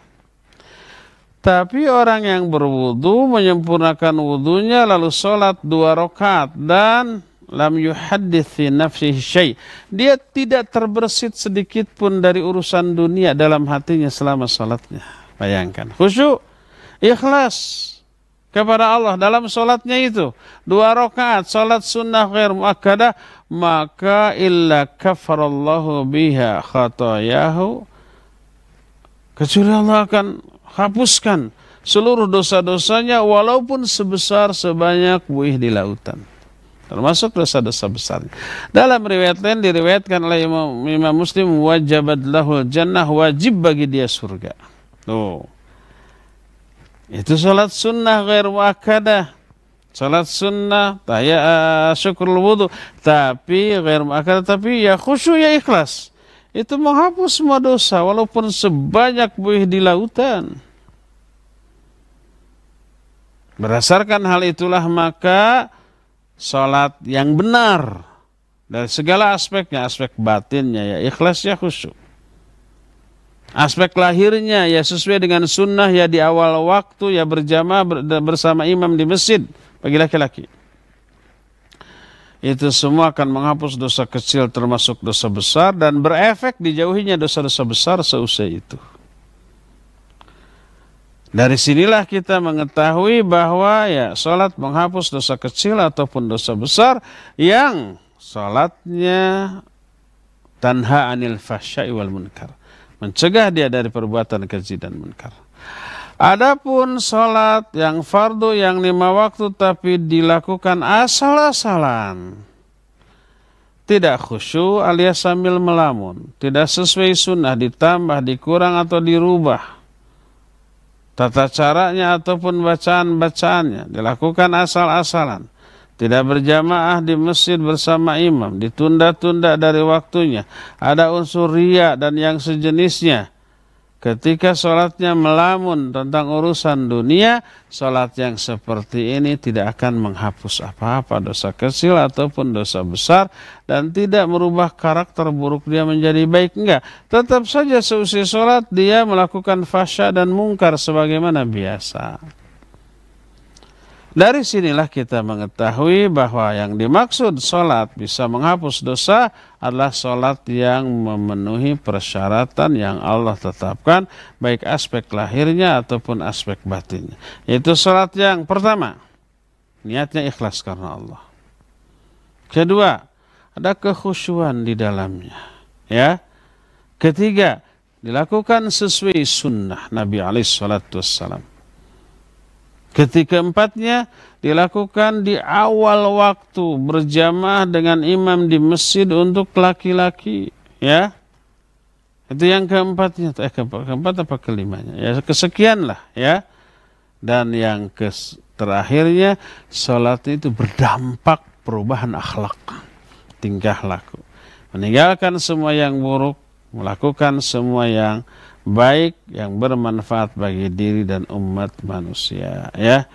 Tapi orang yang berwudu menyempurnakan wudunya lalu sholat dua rakaat dan lam yuhaddits fi nafsihi syai. Dia tidak terbersit sedikit pun dari urusan dunia dalam hatinya selama sholatnya. Bayangkan. Khusyuk, ikhlas kepada Allah dalam sholatnya itu. Dua rakaat, sholat sunnah ghair muakkadah maka illa kafarallahu biha khatayahu kecuali Allah akan hapuskan seluruh dosa-dosanya walaupun sebesar sebanyak buih di lautan. termasuk dosa-dosa besar. Dalam riwayat lain diriwayatkan oleh Imam, Imam Muslim wajabat lahul jannah wajib bagi dia surga. Tuh. Itu salat sunnah ghair muakkadah. Salat sunnah, tahya uh, syukur wudu, tapi ghair muakkadah tapi ya khusyuk ya ikhlas. Itu menghapus semua dosa walaupun sebanyak buih di lautan. Berdasarkan hal itulah maka sholat yang benar dari segala aspeknya, aspek batinnya ya ikhlas ya khusyuk. Aspek lahirnya ya sesuai dengan sunnah ya di awal waktu ya berjamaah bersama imam di masjid bagi laki-laki. Itu semua akan menghapus dosa kecil termasuk dosa besar dan berefek dijauhinya dosa-dosa besar seusai itu. Dari sinilah kita mengetahui bahwa ya sholat menghapus dosa kecil ataupun dosa besar yang sholatnya tanha anil fahsyai wal munkar. Mencegah dia dari perbuatan keji dan munkar. Adapun sholat yang fardu yang lima waktu tapi dilakukan asal-asalan. Tidak khusyuk alias sambil melamun. Tidak sesuai sunnah ditambah, dikurang atau dirubah tata caranya ataupun bacaan-bacaannya dilakukan asal-asalan tidak berjamaah di masjid bersama imam ditunda-tunda dari waktunya ada unsur ria dan yang sejenisnya Ketika sholatnya melamun tentang urusan dunia, sholat yang seperti ini tidak akan menghapus apa-apa dosa kecil ataupun dosa besar dan tidak merubah karakter buruk dia menjadi baik. Enggak, tetap saja seusai sholat dia melakukan fasya dan mungkar sebagaimana biasa. Dari sinilah kita mengetahui bahwa yang dimaksud sholat bisa menghapus dosa adalah sholat yang memenuhi persyaratan yang Allah tetapkan baik aspek lahirnya ataupun aspek batinnya. Itu sholat yang pertama, niatnya ikhlas karena Allah. Kedua, ada kekhusyuan di dalamnya. Ya. Ketiga, dilakukan sesuai sunnah Nabi alaihi salatu. Ketika empatnya dilakukan di awal waktu berjamaah dengan imam di masjid untuk laki-laki, ya. Itu yang keempatnya, eh keempat apa kelimanya? Ya kesekian lah, ya. Dan yang ke terakhirnya sholat itu berdampak perubahan akhlak, tingkah laku. Meninggalkan semua yang buruk, melakukan semua yang baik yang bermanfaat bagi diri dan umat manusia ya.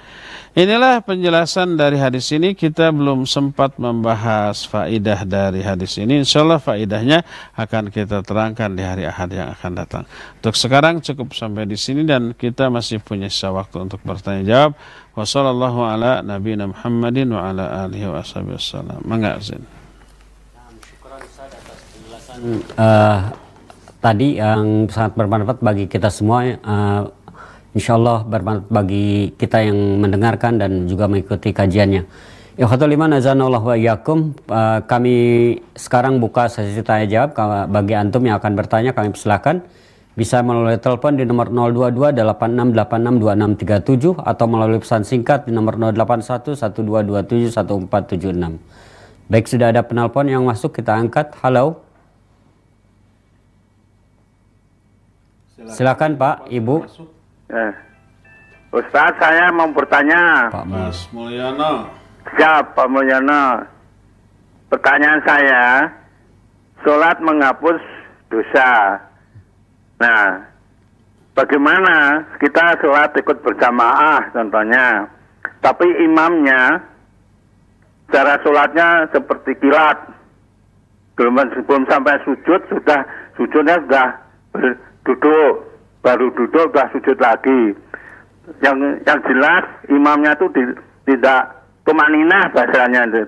Inilah penjelasan dari hadis ini. Kita belum sempat membahas faidah dari hadis ini. Insyaallah faidahnya akan kita terangkan di hari Ahad yang akan datang. Untuk sekarang cukup sampai di sini dan kita masih punya sisa waktu untuk bertanya jawab wassalamualaikum ala nabiyina Muhammadin wa ala alihi wa wasallam mangga uh, tadi yang sangat bermanfaat bagi kita semua. Uh, insya Allah bermanfaat bagi kita yang mendengarkan dan juga mengikuti kajiannya. Ya iman azanullah wa yakum. Uh, kami sekarang buka sesi tanya jawab. Bagi antum yang akan bertanya kami persilakan bisa melalui telepon di nomor 022 8686 2637 atau melalui pesan singkat di nomor 081 1227 1476. Baik sudah ada penelpon yang masuk kita angkat. Halo. Silakan Pak, Ibu. Eh. Ustaz, saya mau bertanya. Pak Mas Mulyono. Siap, Pak Mulyono. Pertanyaan saya, sholat menghapus dosa. Nah, bagaimana kita sholat ikut berjamaah contohnya, tapi imamnya cara sholatnya seperti kilat. Belum, sebelum sampai sujud sudah sujudnya sudah duduk baru duduk sudah sujud lagi yang yang jelas imamnya itu di, tidak tumaninah bahasanya itu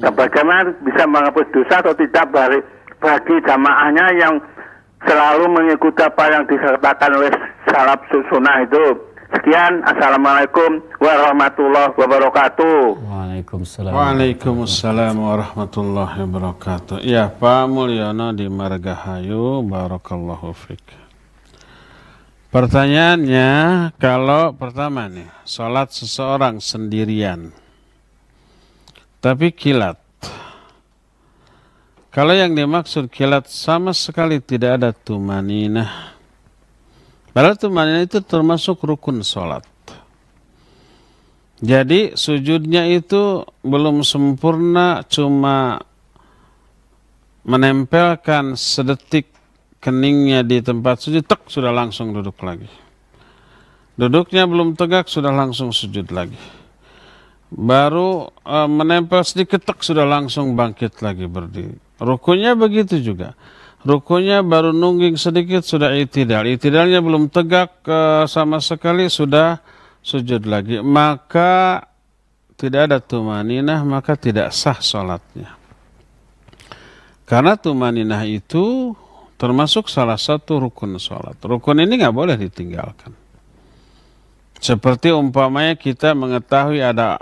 hmm. bagaimana bisa menghapus dosa atau tidak bagi, bagi jamaahnya yang selalu mengikuti apa yang disertakan oleh salaf sunnah itu Sekian, Assalamualaikum warahmatullahi wabarakatuh. Waalaikumsalam. Waalaikumsalam warahmatullahi wabarakatuh. Ya, Pak Mulyono di Margahayu, Barakallahu fiqh. Pertanyaannya, kalau pertama nih, sholat seseorang sendirian, tapi kilat. Kalau yang dimaksud kilat sama sekali tidak ada tumaninah. Padahal tumaninah itu termasuk rukun sholat. Jadi sujudnya itu belum sempurna cuma menempelkan sedetik keningnya di tempat sujud, tek sudah langsung duduk lagi. Duduknya belum tegak sudah langsung sujud lagi baru uh, menempel sedikit tek sudah langsung bangkit lagi berdiri. Rukunya begitu juga. Rukunya baru nungging sedikit sudah itidal. Itidalnya belum tegak uh, sama sekali sudah sujud lagi. Maka tidak ada tumaninah maka tidak sah sholatnya. Karena tumaninah itu termasuk salah satu rukun sholat. Rukun ini nggak boleh ditinggalkan. Seperti umpamanya kita mengetahui ada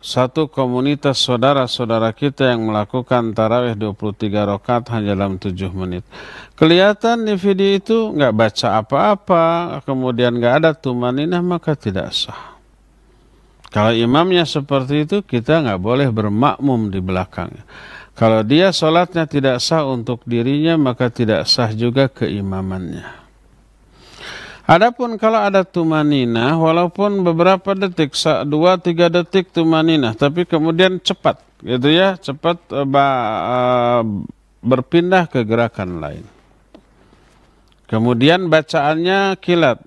satu komunitas saudara-saudara kita yang melakukan tarawih 23 rakaat hanya dalam 7 menit. Kelihatan di video itu nggak baca apa-apa, kemudian nggak ada tumaninah maka tidak sah. Kalau imamnya seperti itu kita nggak boleh bermakmum di belakangnya. Kalau dia sholatnya tidak sah untuk dirinya maka tidak sah juga keimamannya. Adapun kalau ada tumanina, walaupun beberapa detik, dua tiga detik tumanina, tapi kemudian cepat, gitu ya, cepat uh, uh, berpindah ke gerakan lain. Kemudian bacaannya kilat,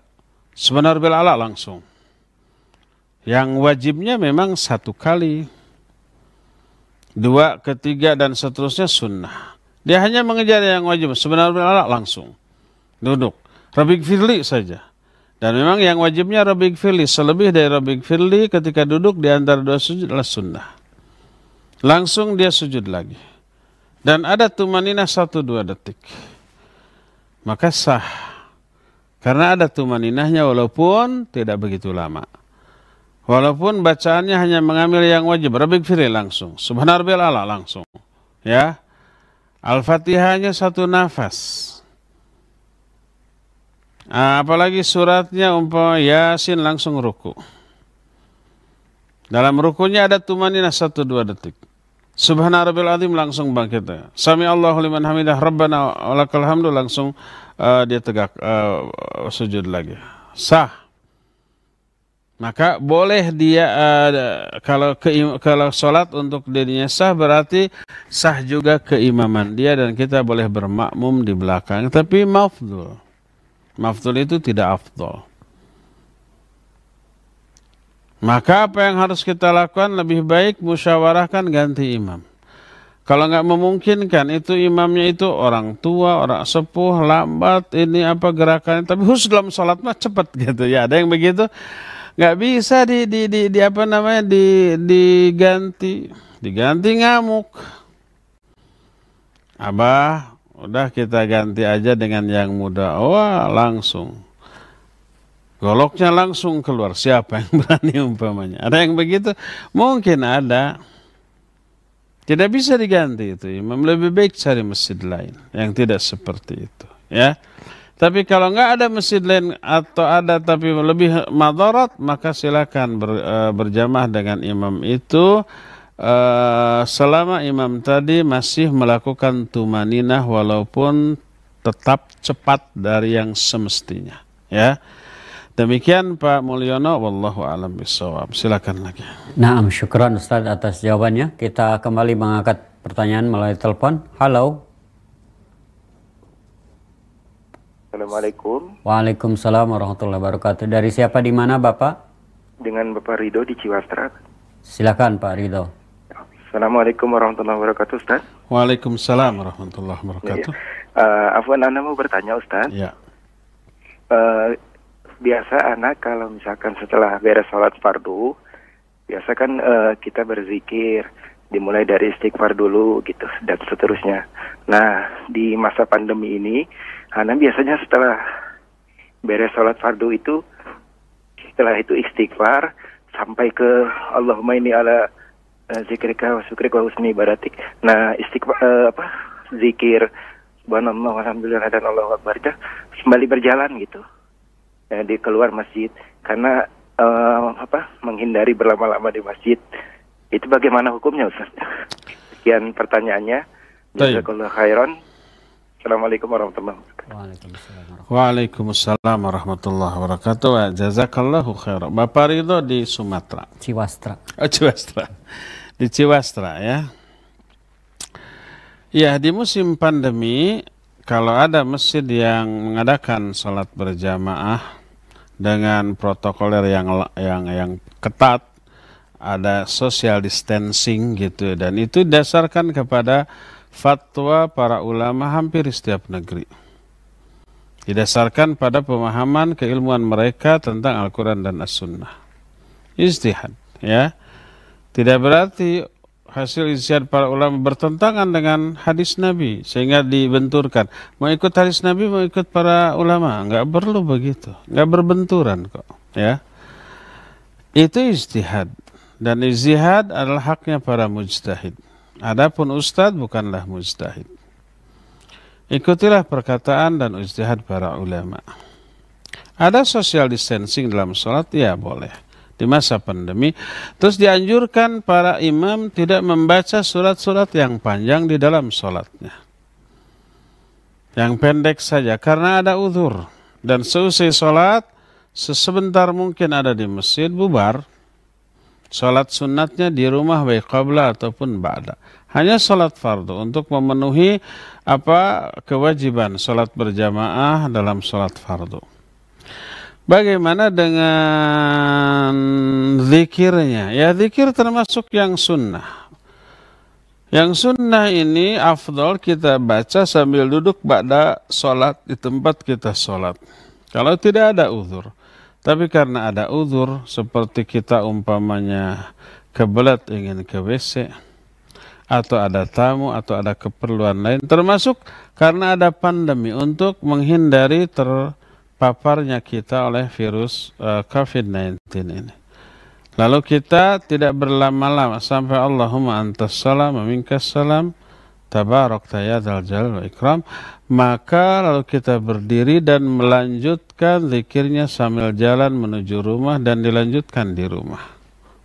sebenar bil langsung. Yang wajibnya memang satu kali, dua, ketiga dan seterusnya sunnah. Dia hanya mengejar yang wajib, sebenar bil ala langsung, duduk Rabik Firli saja. Dan memang yang wajibnya Rabik Firli. Selebih dari Rabik Firli ketika duduk di antara dua sujud adalah sunnah. Langsung dia sujud lagi. Dan ada tumanina satu dua detik. Maka sah. Karena ada tumaninahnya walaupun tidak begitu lama. Walaupun bacaannya hanya mengambil yang wajib. Rabik Firli langsung. Subhanallah langsung. Ya. Al-Fatihahnya satu nafas. Ah, apalagi suratnya umpama Yasin langsung ruku. Dalam rukunya ada tumanina satu dua detik. Subhana rabbil azim langsung bangkit. Sami Allahu liman hamidah rabbana walakal hamdu langsung uh, dia tegak uh, sujud lagi. Sah. Maka boleh dia uh, kalau ke, kalau sholat untuk dirinya sah berarti sah juga keimaman dia dan kita boleh bermakmum di belakang. Tapi mafdul. Mafdul itu tidak afdol. Maka apa yang harus kita lakukan lebih baik musyawarahkan ganti imam. Kalau nggak memungkinkan itu imamnya itu orang tua, orang sepuh, lambat, ini apa gerakannya. Tapi khusus dalam sholat mah cepat gitu ya. Ada yang begitu nggak bisa di, di, di, di apa namanya di diganti diganti ngamuk. Abah Udah kita ganti aja dengan yang muda. Wah langsung. Goloknya langsung keluar. Siapa yang berani umpamanya? Ada yang begitu? Mungkin ada. Tidak bisa diganti itu. Imam lebih baik cari masjid lain yang tidak seperti itu. Ya. Tapi kalau nggak ada masjid lain atau ada tapi lebih madarat, maka silakan ber, uh, berjamaah dengan imam itu. Uh, selama imam tadi masih melakukan tumaninah walaupun tetap cepat dari yang semestinya ya. Demikian Pak Mulyono wallahu alam bisawab silakan lagi. Naam syukran Ustaz atas jawabannya. Kita kembali mengangkat pertanyaan melalui telepon. Halo Assalamualaikum Waalaikumsalam warahmatullahi wabarakatuh dari siapa di mana Bapak dengan Bapak Ridho di Ciwastrat silakan Pak Ridho Assalamualaikum warahmatullahi wabarakatuh Ustaz. Waalaikumsalam warahmatullahi wabarakatuh. Ya. Uh, Afwan Anda mau bertanya Ustaz. Ya. Uh, biasa anak kalau misalkan setelah beres sholat fardu, biasa kan uh, kita berzikir, dimulai dari istighfar dulu gitu dan seterusnya. Nah di masa pandemi ini, anak biasanya setelah beres sholat fardu itu, setelah itu istighfar sampai ke Allahumma ini ala uh, zikrika wa syukrika wa husni ibadatik. Nah, istighfar uh, apa? Zikir subhanallah alhamdulillah dan Allahu akbar kembali berjalan gitu. Ya, di keluar masjid karena uh, apa? menghindari berlama-lama di masjid Itu bagaimana hukumnya Ustaz? Sekian pertanyaannya. Jazakallah khairan. Assalamualaikum warahmatullahi wabarakatuh. Waalaikumsalam. Waalaikumsalam warahmatullahi wabarakatuh. Wa Jazakallahu khairan. Bapak Ridho di Sumatera. Ciwastra. Oh, Ciwastra. Di Ciwastra ya. Ya, di musim pandemi kalau ada masjid yang mengadakan sholat berjamaah dengan protokoler yang yang yang ketat, ada social distancing gitu dan itu dasarkan kepada fatwa para ulama hampir setiap negeri. Didasarkan pada pemahaman keilmuan mereka tentang Al-Quran dan As-Sunnah. Istihad, ya. Tidak berarti hasil ijtihad para ulama bertentangan dengan hadis Nabi sehingga dibenturkan. Mau ikut hadis Nabi, mau ikut para ulama, nggak perlu begitu, nggak berbenturan kok, ya. Itu ijtihad dan ijtihad adalah haknya para mujtahid. Adapun ustadz bukanlah mujtahid. Ikutilah perkataan dan ijtihad para ulama. Ada social distancing dalam sholat? Ya boleh. Di masa pandemi. Terus dianjurkan para imam tidak membaca surat-surat yang panjang di dalam sholatnya. Yang pendek saja. Karena ada uzur. Dan seusai sholat, sesebentar mungkin ada di masjid, bubar. Sholat sunatnya di rumah baik qabla ataupun ba'da. Hanya sholat fardu untuk memenuhi apa kewajiban sholat berjamaah dalam sholat fardu. Bagaimana dengan zikirnya? Ya zikir termasuk yang sunnah. Yang sunnah ini afdol kita baca sambil duduk pada sholat di tempat kita sholat. Kalau tidak ada uzur. Tapi karena ada uzur seperti kita umpamanya kebelat ingin ke WC atau ada tamu atau ada keperluan lain termasuk karena ada pandemi untuk menghindari terpaparnya kita oleh virus uh, COVID-19 ini. Lalu kita tidak berlama-lama sampai Allahumma antas salam minkas salam tabarak tayadal jalal ikram maka lalu kita berdiri dan melanjutkan zikirnya sambil jalan menuju rumah dan dilanjutkan di rumah.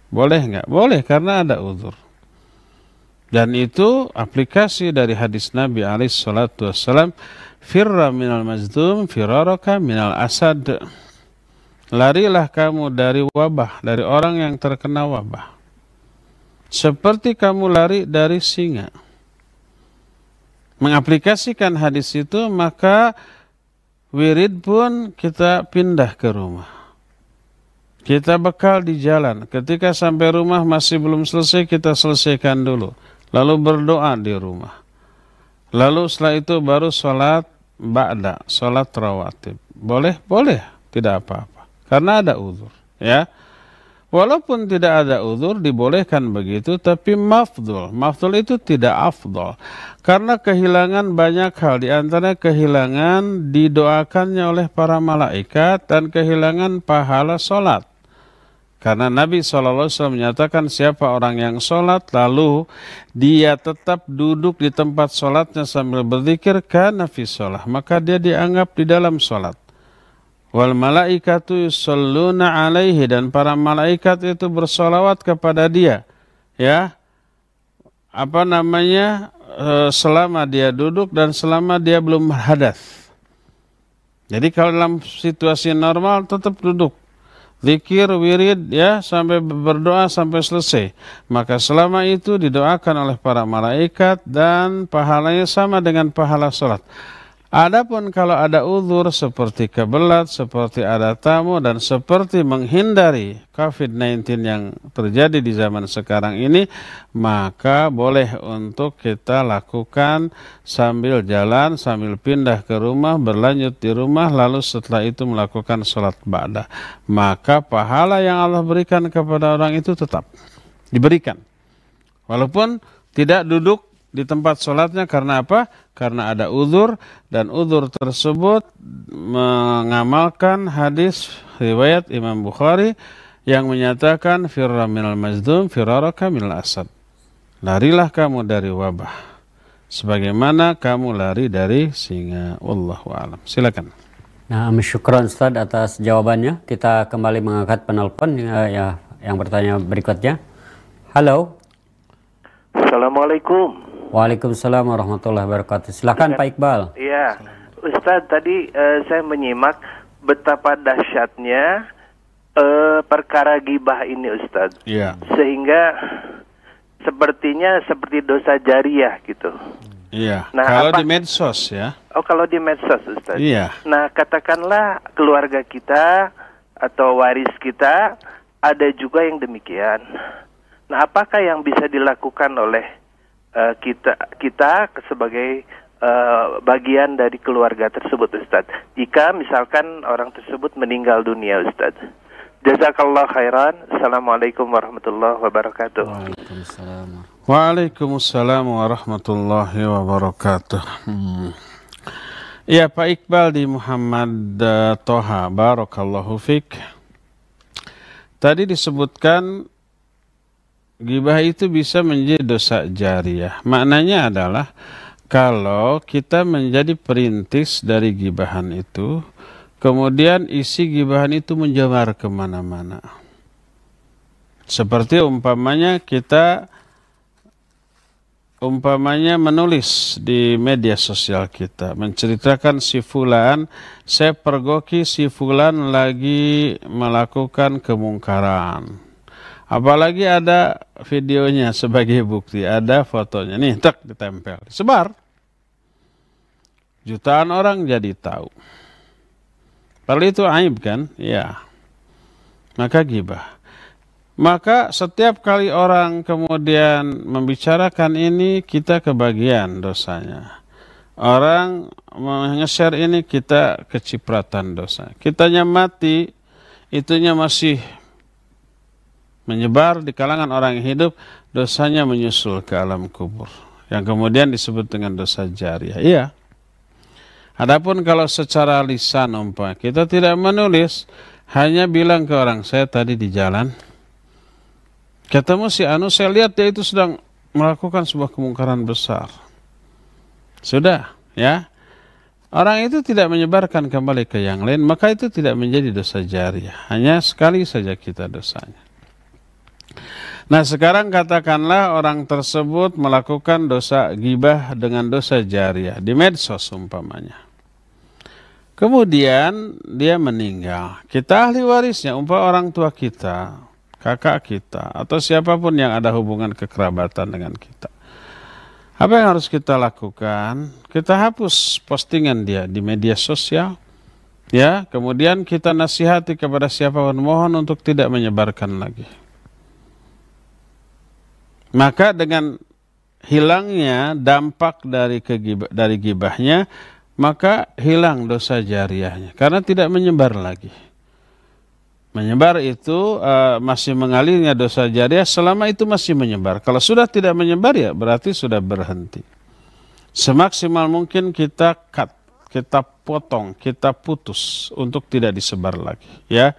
Boleh nggak? Boleh karena ada uzur. Dan itu aplikasi dari hadis Nabi alaihi salatu wassalam firra minal mazdum firaraka minal asad. Larilah kamu dari wabah, dari orang yang terkena wabah. Seperti kamu lari dari singa mengaplikasikan hadis itu maka wirid pun kita pindah ke rumah. Kita bekal di jalan. Ketika sampai rumah masih belum selesai, kita selesaikan dulu. Lalu berdoa di rumah. Lalu setelah itu baru sholat ba'da, sholat rawatib. Boleh? Boleh. Tidak apa-apa. Karena ada uzur. Ya. Walaupun tidak ada uzur dibolehkan begitu tapi mafdul. Mafdul itu tidak afdol. Karena kehilangan banyak hal di antara kehilangan didoakannya oleh para malaikat dan kehilangan pahala solat. Karena Nabi SAW menyatakan siapa orang yang sholat lalu dia tetap duduk di tempat sholatnya sambil berzikir karena fi sholat. Maka dia dianggap di dalam sholat. Wal malaikatu yusalluna alaihi dan para malaikat itu bersolawat kepada dia. Ya. Apa namanya? E, selama dia duduk dan selama dia belum hadas. Jadi kalau dalam situasi normal tetap duduk. Zikir, wirid ya sampai berdoa sampai selesai. Maka selama itu didoakan oleh para malaikat dan pahalanya sama dengan pahala sholat. Adapun kalau ada uzur seperti kebelat, seperti ada tamu dan seperti menghindari COVID-19 yang terjadi di zaman sekarang ini, maka boleh untuk kita lakukan sambil jalan, sambil pindah ke rumah, berlanjut di rumah, lalu setelah itu melakukan sholat ba'dah. Maka pahala yang Allah berikan kepada orang itu tetap diberikan. Walaupun tidak duduk di tempat sholatnya karena apa? Karena ada uzur dan uzur tersebut mengamalkan hadis riwayat Imam Bukhari yang menyatakan firra minal mazdum firaraka minal asad. Larilah kamu dari wabah. Sebagaimana kamu lari dari singa. Wallahu alam. Silakan. Nah, syukron Ustaz atas jawabannya. Kita kembali mengangkat penelpon ya, ya yang bertanya berikutnya. Halo. Assalamualaikum. Waalaikumsalam warahmatullahi wabarakatuh. Silakan Pak Iqbal. Iya, Ustadz tadi eh, saya menyimak betapa dahsyatnya eh, perkara gibah ini Ustadz. Iya. Sehingga sepertinya seperti dosa jariah gitu. Iya. Nah, Kalau apa- di medsos ya. Oh kalau di medsos Ustadz. Iya. Nah katakanlah keluarga kita atau waris kita ada juga yang demikian. Nah apakah yang bisa dilakukan oleh eh, kita kita sebagai eh, bagian dari keluarga tersebut Ustadz? Jika misalkan orang tersebut meninggal dunia Ustadz. Jazakallah khairan. Assalamualaikum warahmatullahi wabarakatuh. Waalaikumsalam. Waalaikumsalam warahmatullahi wabarakatuh. Hmm. Ya Pak Iqbal di Muhammad eh, Toha, Barakallahu Fik. Tadi disebutkan gibah itu bisa menjadi dosa jariah. Maknanya adalah kalau kita menjadi perintis dari gibahan itu, kemudian isi gibahan itu menjamar ke mana-mana. Seperti umpamanya kita umpamanya menulis di media sosial kita menceritakan si fulan saya pergoki si fulan lagi melakukan kemungkaran apalagi ada videonya sebagai bukti ada fotonya. Nih tak ditempel sebar jutaan orang jadi tahu. Padahal itu aib kan? Ya maka gibah. Maka setiap kali orang kemudian membicarakan ini kita kebagian dosanya. Orang nge-share ini kita kecipratan dosa. Kitanya mati, itunya masih menyebar di kalangan orang yang hidup, dosanya menyusul ke alam kubur. Yang kemudian disebut dengan dosa jariah. Iya. Adapun kalau secara lisan umpah, kita tidak menulis, hanya bilang ke orang saya tadi di jalan, Ketemu si Anu, saya lihat dia itu sedang melakukan sebuah kemungkaran besar. Sudah, ya. Orang itu tidak menyebarkan kembali ke yang lain, maka itu tidak menjadi dosa jariah. Hanya sekali saja kita dosanya. Nah sekarang katakanlah orang tersebut melakukan dosa gibah dengan dosa jariah di medsos umpamanya. Kemudian dia meninggal. Kita ahli warisnya, umpah orang tua kita, kakak kita, atau siapa pun yang ada hubungan kekerabatan dengan kita. Apa yang harus kita lakukan? Kita hapus postingan dia di media sosial. Ya, kemudian kita nasihati kepada siapa pun mohon untuk tidak menyebarkan lagi. Maka dengan hilangnya dampak dari kegibah, dari gibahnya, maka hilang dosa jariahnya karena tidak menyebar lagi. Menyebar itu uh, masih mengalirnya dosa jariah selama itu masih menyebar. Kalau sudah tidak menyebar ya berarti sudah berhenti. Semaksimal mungkin kita cut, kita potong, kita putus untuk tidak disebar lagi, ya.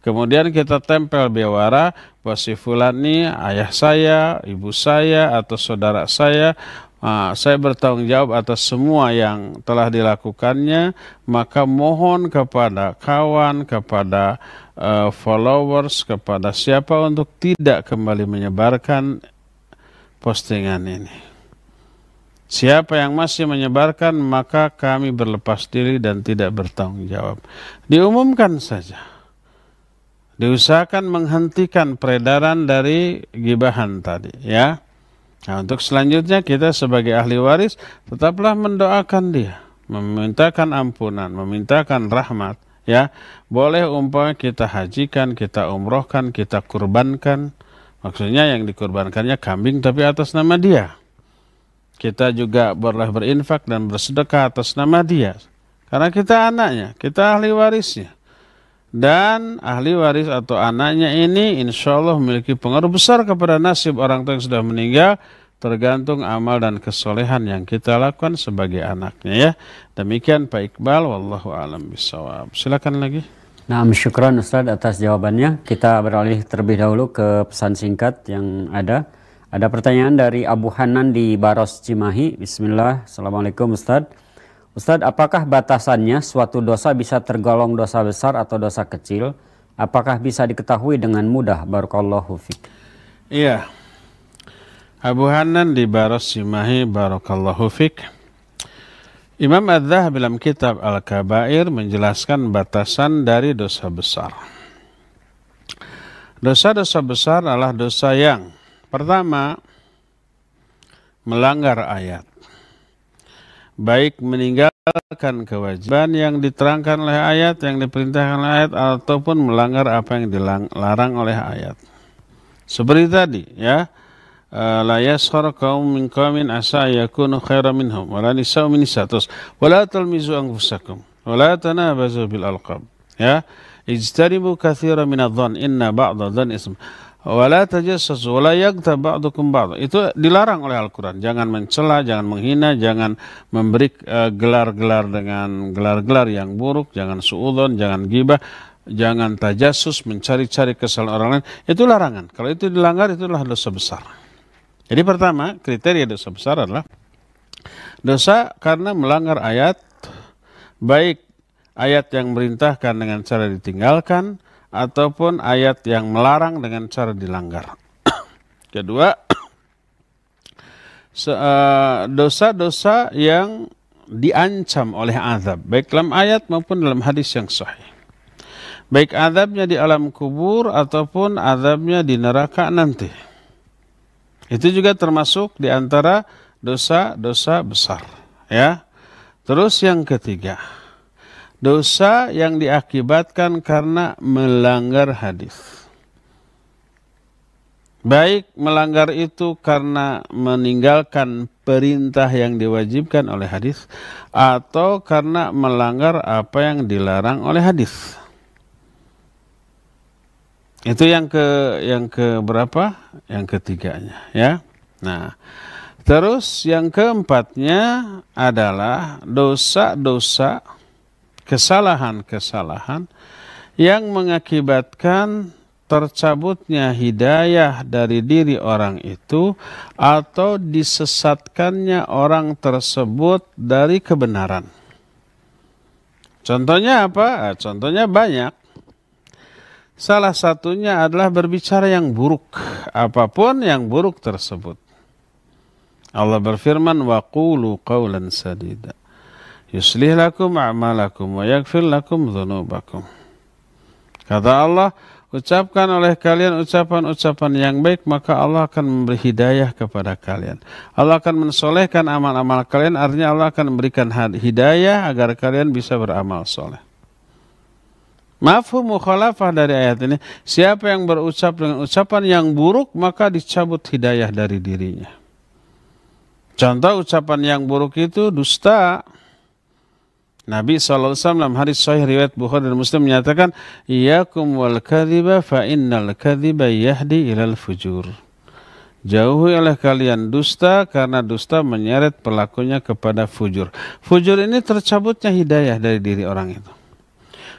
Kemudian kita tempel biawara bahwa si fulan ini ayah saya, ibu saya atau saudara saya Uh, saya bertanggung jawab atas semua yang telah dilakukannya, maka mohon kepada kawan, kepada uh, followers, kepada siapa untuk tidak kembali menyebarkan postingan ini. Siapa yang masih menyebarkan, maka kami berlepas diri dan tidak bertanggung jawab. Diumumkan saja. Diusahakan menghentikan peredaran dari gibahan tadi, ya. Nah, untuk selanjutnya kita sebagai ahli waris tetaplah mendoakan dia, memintakan ampunan, memintakan rahmat, ya. Boleh umpamanya kita hajikan, kita umrohkan, kita kurbankan. Maksudnya yang dikurbankannya kambing tapi atas nama dia. Kita juga boleh berinfak dan bersedekah atas nama dia. Karena kita anaknya, kita ahli warisnya. Dan ahli waris atau anaknya ini insya Allah memiliki pengaruh besar kepada nasib orang tua yang sudah meninggal tergantung amal dan kesolehan yang kita lakukan sebagai anaknya ya. Demikian Pak Iqbal, wallahu alam bisawab. Silakan lagi. Nah, syukran Ustaz atas jawabannya. Kita beralih terlebih dahulu ke pesan singkat yang ada. Ada pertanyaan dari Abu Hanan di Baros Cimahi. Bismillah. Assalamualaikum Ustaz. Ustaz, apakah batasannya suatu dosa bisa tergolong dosa besar atau dosa kecil? Apakah bisa diketahui dengan mudah? Barakallahu fiqh. Iya. Abu Hanan di Baros Simahi Barakallahu Fik. Imam Adzah dalam kitab Al-Kabair menjelaskan batasan dari dosa besar. Dosa-dosa besar adalah dosa yang pertama melanggar ayat. Baik meninggalkan kewajiban yang diterangkan oleh ayat, yang diperintahkan oleh ayat, ataupun melanggar apa yang dilarang oleh ayat. Seperti tadi, ya, la yaskhar kaum min qaumin asa yakunu khairan minhum wala nisa'u min nisa' wala talmizu anfusakum wala tanabazu bil alqab ya. Ijtanibu katsiran min adh-dhann inna ba'dha dhann ism wala wala yaghtab ba'dukum ba'd. Itu dilarang oleh Al-Qur'an. Jangan mencela jangan menghina jangan memberi gelar-gelar uh, dengan gelar-gelar yang buruk. Jangan suudzon jangan gibah jangan tajassus mencari-cari kesalahan orang lain. Itu larangan. Kalau itu dilanggar itulah dosa besar. Jadi pertama, kriteria dosa besar adalah dosa karena melanggar ayat, baik ayat yang merintahkan dengan cara ditinggalkan, ataupun ayat yang melarang dengan cara dilanggar. Kedua, eh, dosa-dosa yang diancam oleh azab, baik dalam ayat maupun dalam hadis yang sahih. Baik azabnya di alam kubur ataupun azabnya di neraka nanti. Itu juga termasuk di antara dosa-dosa besar, ya. Terus yang ketiga, dosa yang diakibatkan karena melanggar hadis. Baik melanggar itu karena meninggalkan perintah yang diwajibkan oleh hadis atau karena melanggar apa yang dilarang oleh hadis. Itu yang ke yang ke berapa? Yang ketiganya, ya. Nah, terus yang keempatnya adalah dosa-dosa kesalahan-kesalahan yang mengakibatkan tercabutnya hidayah dari diri orang itu atau disesatkannya orang tersebut dari kebenaran. Contohnya apa? Contohnya banyak. Salah satunya adalah berbicara yang buruk, apa pun yang buruk tersebut. Allah berfirman, "Wa qulu qawlan sadida." Yuslih lakum a'malakum wa yaghfir lakum dhunubakum. Kata Allah, ucapkan oleh kalian ucapan-ucapan yang baik, maka Allah akan memberi hidayah kepada kalian. Allah akan mensolehkan amal-amal kalian, artinya Allah akan memberikan hidayah agar kalian bisa beramal soleh. Mafhum mukhalafah dari ayat ini, siapa yang berucap dengan ucapan yang buruk maka dicabut hidayah dari dirinya. Contoh ucapan yang buruk itu dusta. Nabi SAW dalam hadis sahih riwayat Bukhari dan Muslim menyatakan, Iyakum wal kadhiba fa innal kadhiba yahdi ilal fujur. Jauhi oleh kalian dusta karena dusta menyeret pelakunya kepada fujur. Fujur ini tercabutnya hidayah dari diri orang itu.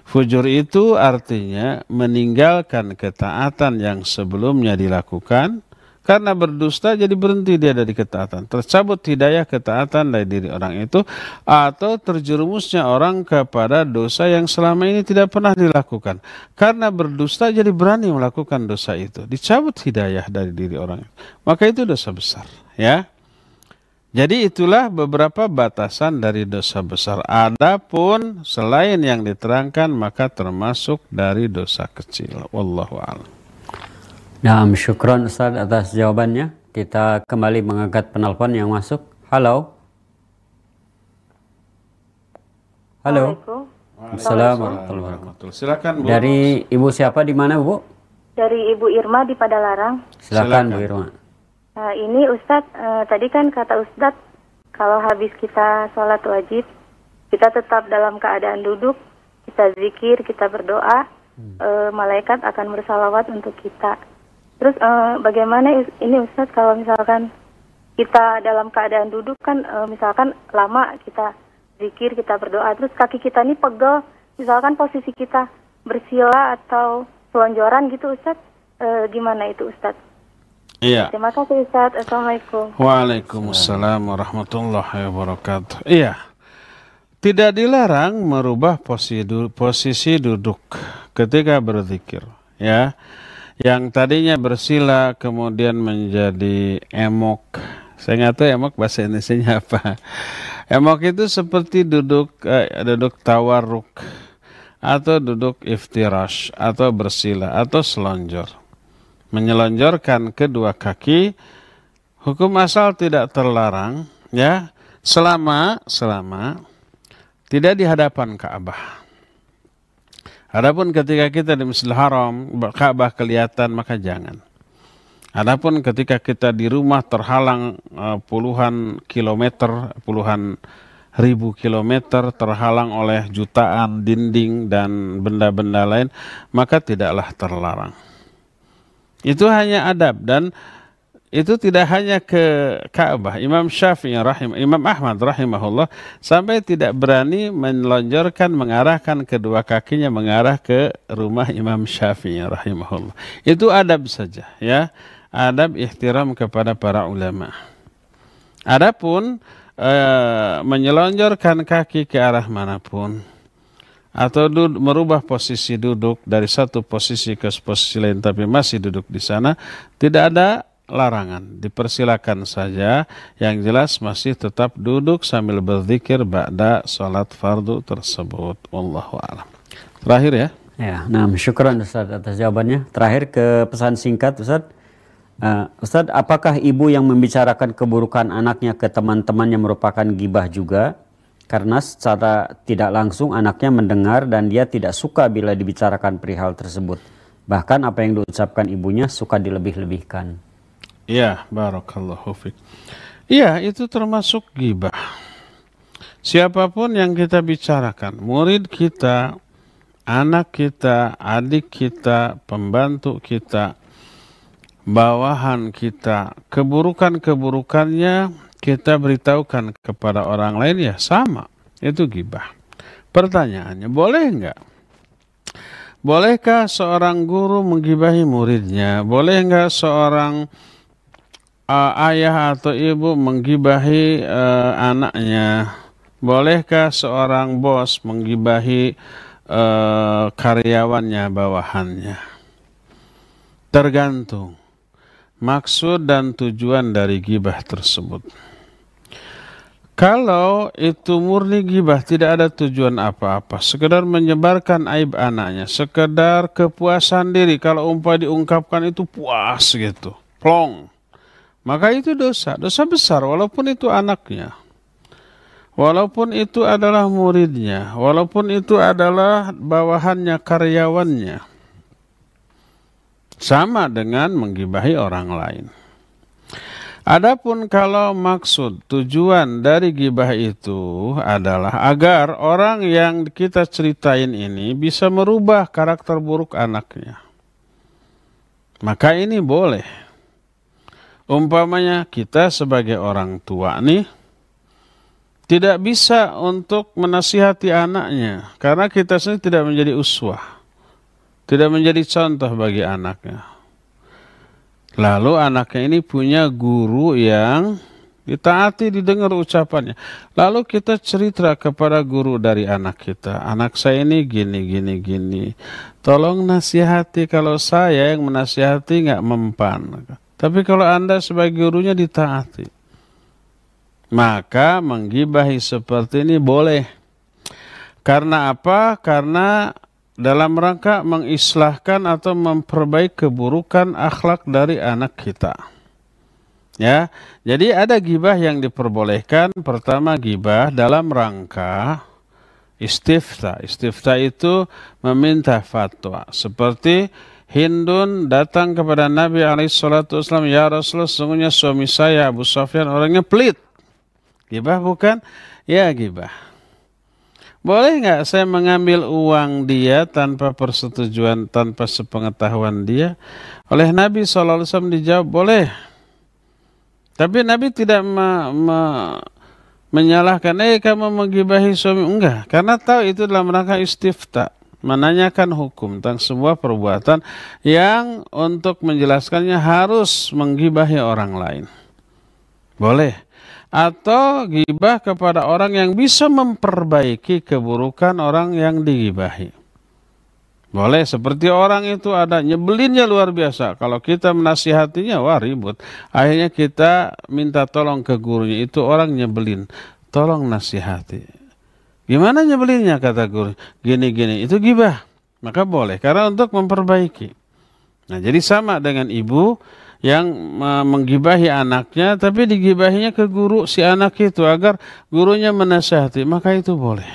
Fujur itu artinya meninggalkan ketaatan yang sebelumnya dilakukan karena berdusta jadi berhenti dia dari ketaatan. Tercabut hidayah ketaatan dari diri orang itu atau terjerumusnya orang kepada dosa yang selama ini tidak pernah dilakukan. Karena berdusta jadi berani melakukan dosa itu. Dicabut hidayah dari diri orang itu. Maka itu dosa besar. Ya. Jadi itulah beberapa batasan dari dosa besar. Adapun selain yang diterangkan maka termasuk dari dosa kecil. Wallahu a'lam. Nah, syukron Ustaz atas jawabannya. Kita kembali mengangkat penelpon yang masuk. Halo. Halo. Assalamualaikum warahmatullahi Silakan Bu. Dari Ibu siapa di mana Bu? Dari Ibu Irma di Padalarang. Silakan, Silakan. Bu Irma. Nah, ini Ustadz, uh, tadi kan kata Ustadz, kalau habis kita sholat wajib, kita tetap dalam keadaan duduk, kita zikir, kita berdoa, hmm. uh, malaikat akan bersalawat untuk kita. Terus uh, bagaimana ini Ustadz kalau misalkan kita dalam keadaan duduk kan, uh, misalkan lama kita zikir, kita berdoa, terus kaki kita ini pegel, misalkan posisi kita bersila atau selonjoran gitu Ustadz, uh, gimana itu Ustadz? Iya. Terima kasih Ustaz. Assalamualaikum. Waalaikumsalam warahmatullahi wabarakatuh. Iya. Tidak dilarang merubah posisi, posisi duduk ketika berzikir, ya. Yang tadinya bersila kemudian menjadi emok. Saya nggak tahu emok bahasa Indonesia apa. Emok itu seperti duduk eh, duduk tawarruk atau duduk iftirash atau bersila atau selonjor. Menyelonjorkan kedua kaki hukum asal tidak terlarang ya selama selama tidak di hadapan Ka'bah. Adapun ketika kita di Masjidil Haram, Ka'bah kelihatan maka jangan. Adapun ketika kita di rumah terhalang uh, puluhan kilometer, puluhan ribu kilometer terhalang oleh jutaan dinding dan benda-benda lain, maka tidaklah terlarang. Itu hanya adab dan itu tidak hanya ke Ka'bah. Imam Syafi'i rahim, Imam Ahmad rahimahullah sampai tidak berani melonjorkan mengarahkan kedua kakinya mengarah ke rumah Imam Syafi'i rahimahullah. Itu adab saja ya. Adab ihtiram kepada para ulama. Adapun e, menyelonjorkan kaki ke arah mana pun atau duduk, merubah posisi duduk dari satu posisi ke posisi lain tapi masih duduk di sana tidak ada larangan. Dipersilakan saja. Yang jelas masih tetap duduk sambil berzikir ba'da salat fardu tersebut. Wallahu a'lam. Terakhir ya. Ya, nah syukuran Ustaz atas jawabannya. Terakhir ke pesan singkat Ustaz. Uh, Ustaz, apakah ibu yang membicarakan keburukan anaknya ke teman-teman yang merupakan gibah juga? Karena secara tidak langsung anaknya mendengar dan dia tidak suka bila dibicarakan perihal tersebut. Bahkan apa yang diucapkan ibunya suka dilebih-lebihkan. Iya, barakallahu fiik. Iya, itu termasuk gibah. Siapa pun yang kita bicarakan, murid kita, anak kita, adik kita, pembantu kita, bawahan kita, keburukan-keburukannya kita beritahukan kepada orang lain ya sama. Itu gibah. Pertanyaannya, boleh enggak? Bolehkah seorang guru menggibahi muridnya? Boleh enggak seorang uh, ayah atau ibu menggibahi uh, anaknya? Bolehkah seorang bos menggibahi uh, karyawannya, bawahannya? Tergantung maksud dan tujuan dari gibah tersebut. Kalau itu murni gibah tidak ada tujuan apa-apa, sekedar menyebarkan aib anaknya, sekedar kepuasan diri. Kalau umpah diungkapkan itu puas gitu, plong maka itu dosa, dosa besar walaupun itu anaknya. Walaupun itu adalah muridnya, walaupun itu adalah bawahannya, karyawannya. Sama dengan menggibahi orang lain. Adapun kalau maksud tujuan dari gibah itu adalah agar orang yang kita ceritain ini bisa merubah karakter buruk anaknya. Maka ini boleh. Umpamanya kita sebagai orang tua nih tidak bisa untuk menasihati anaknya karena kita sendiri tidak menjadi uswah. Tidak menjadi contoh bagi anaknya. Lalu anaknya ini punya guru yang ditaati didengar ucapannya. Lalu kita cerita kepada guru dari anak kita. Anak saya ini gini, gini, gini. Tolong nasihati kalau saya yang menasihati nggak mempan. Tapi kalau Anda sebagai gurunya ditaati, maka menggibahi seperti ini boleh. Karena apa? Karena dalam rangka mengislahkan atau memperbaiki keburukan akhlak dari anak kita. Ya, jadi ada gibah yang diperbolehkan. Pertama gibah dalam rangka istifta. Istifta itu meminta fatwa. Seperti Hindun datang kepada Nabi Alaihissalam, ya Rasulullah, sesungguhnya suami saya Abu Sofyan orangnya pelit. Gibah bukan? Ya gibah. Boleh nggak saya mengambil uang dia tanpa persetujuan, tanpa sepengetahuan dia? Oleh Nabi SAW dijawab, boleh. Tapi Nabi tidak me, me, menyalahkan, eh kamu menggibahi suami. Enggak, karena tahu itu dalam rangka istifta menanyakan hukum tentang sebuah perbuatan yang untuk menjelaskannya harus menggibahi orang lain. Boleh. Atau gibah kepada orang yang bisa memperbaiki keburukan orang yang digibahi. Boleh seperti orang itu ada nyebelinnya luar biasa. Kalau kita menasihatinya wah ribut. Akhirnya kita minta tolong ke gurunya. Itu orang nyebelin. Tolong nasihati. Gimana nyebelinnya kata guru? Gini-gini. Itu gibah. Maka boleh. Karena untuk memperbaiki. Nah jadi sama dengan ibu yang menggibahi anaknya tapi digibahinya ke guru si anak itu agar gurunya menasihati. Maka itu boleh.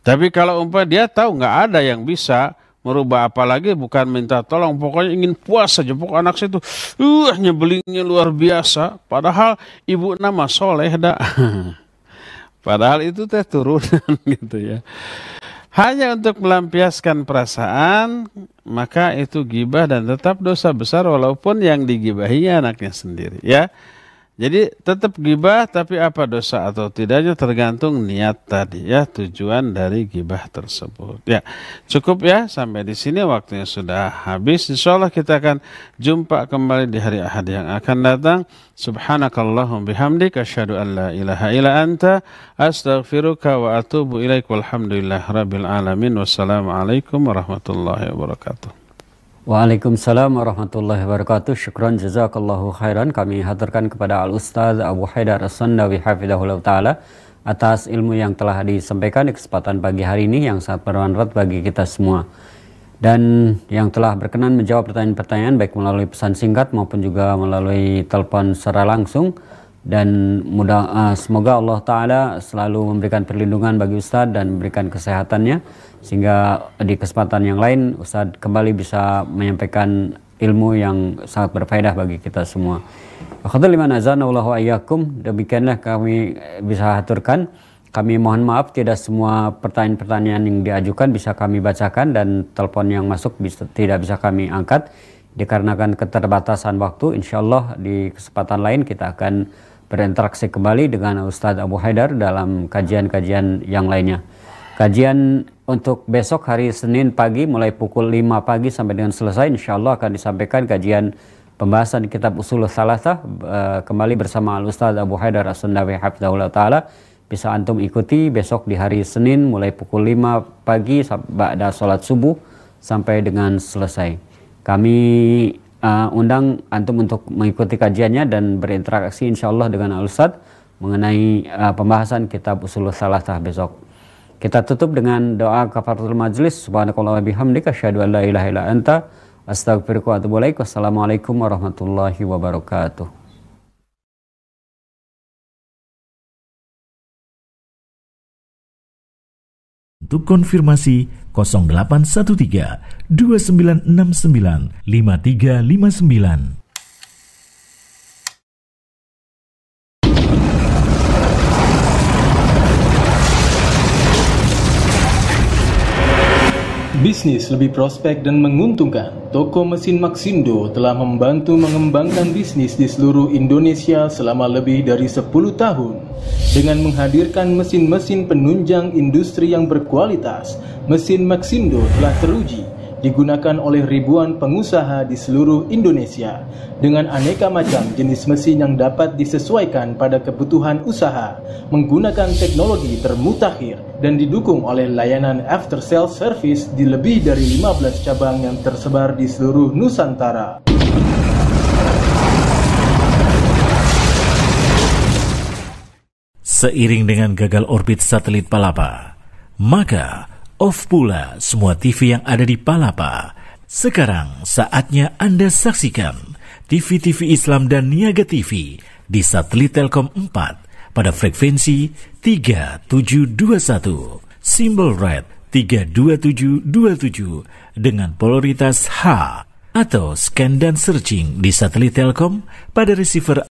Tapi kalau umpah dia tahu nggak ada yang bisa merubah apa lagi bukan minta tolong pokoknya ingin puas saja pokok anak saya itu uh nyebelingnya luar biasa padahal ibu nama soleh dah padahal itu teh turunan gitu ya. Hanya untuk melampiaskan perasaan maka itu gibah dan tetap dosa besar walaupun yang digibahinya anaknya sendiri ya jadi tetap gibah tapi apa dosa atau tidaknya tergantung niat tadi ya tujuan dari gibah tersebut. Ya cukup ya sampai di sini waktunya sudah habis. Insya Allah kita akan jumpa kembali di hari Ahad yang akan datang. Subhanakallahum bihamdik asyhadu an la ilaha illa anta astaghfiruka wa atubu ilaik walhamdulillah rabbil alamin wassalamualaikum warahmatullahi wabarakatuh. Waalaikumsalam warahmatullahi wabarakatuh. Syukran jazakallahu khairan. Kami haturkan kepada Al-Ustaz Abu Haidar As-Sandawi Hafidahullah Ta'ala atas ilmu yang telah disampaikan di kesempatan pagi hari ini yang sangat bermanfaat bagi kita semua. Dan yang telah berkenan menjawab pertanyaan-pertanyaan baik melalui pesan singkat maupun juga melalui telepon secara langsung dan mudah uh, semoga Allah taala selalu memberikan perlindungan bagi Ustadz dan memberikan kesehatannya sehingga di kesempatan yang lain Ustadz kembali bisa menyampaikan ilmu yang sangat berfaedah bagi kita semua. demikianlah kami bisa aturkan. Kami mohon maaf tidak semua pertanyaan-pertanyaan yang diajukan bisa kami bacakan dan telepon yang masuk bisa, tidak bisa kami angkat dikarenakan keterbatasan waktu. Insya Allah di kesempatan lain kita akan berinteraksi kembali dengan Ustadz Abu Haidar dalam kajian-kajian yang lainnya. Kajian untuk besok hari Senin pagi mulai pukul 5 pagi sampai dengan selesai insya Allah akan disampaikan kajian pembahasan kitab usul salasah uh, kembali bersama Al Ustaz Abu Haidar As-Sundawi Hafizahullah Ta'ala. Bisa antum ikuti besok di hari Senin mulai pukul 5 pagi pada sholat subuh sampai dengan selesai. Kami uh, undang antum untuk mengikuti kajiannya dan berinteraksi insya Allah dengan Al Ustaz mengenai uh, pembahasan kitab usul salasah besok kita tutup dengan doa kafaratul majlis. Subhanakallah bihamdika asyhadu an la ilaha illa anta astaghfiruka wa atubu ilaik. Wassalamualaikum warahmatullahi wabarakatuh. Untuk konfirmasi 0813 2969 5359. Bisnis lebih prospek dan menguntungkan. Toko mesin Maxindo telah membantu mengembangkan bisnis di seluruh Indonesia selama lebih dari 10 tahun. Dengan menghadirkan mesin-mesin penunjang industri yang berkualitas, mesin Maxindo telah teruji digunakan oleh ribuan pengusaha di seluruh Indonesia dengan aneka macam jenis mesin yang dapat disesuaikan pada kebutuhan usaha menggunakan teknologi termutakhir dan didukung oleh layanan after sales service di lebih dari 15 cabang yang tersebar di seluruh Nusantara. Seiring dengan gagal orbit satelit Palapa, maka Off pula semua TV yang ada di Palapa. Sekarang saatnya Anda saksikan TV-TV Islam dan Niaga TV di satelit Telkom 4 pada frekuensi 3721, simbol red 32727 dengan polaritas H atau scan dan searching di satelit Telkom pada receiver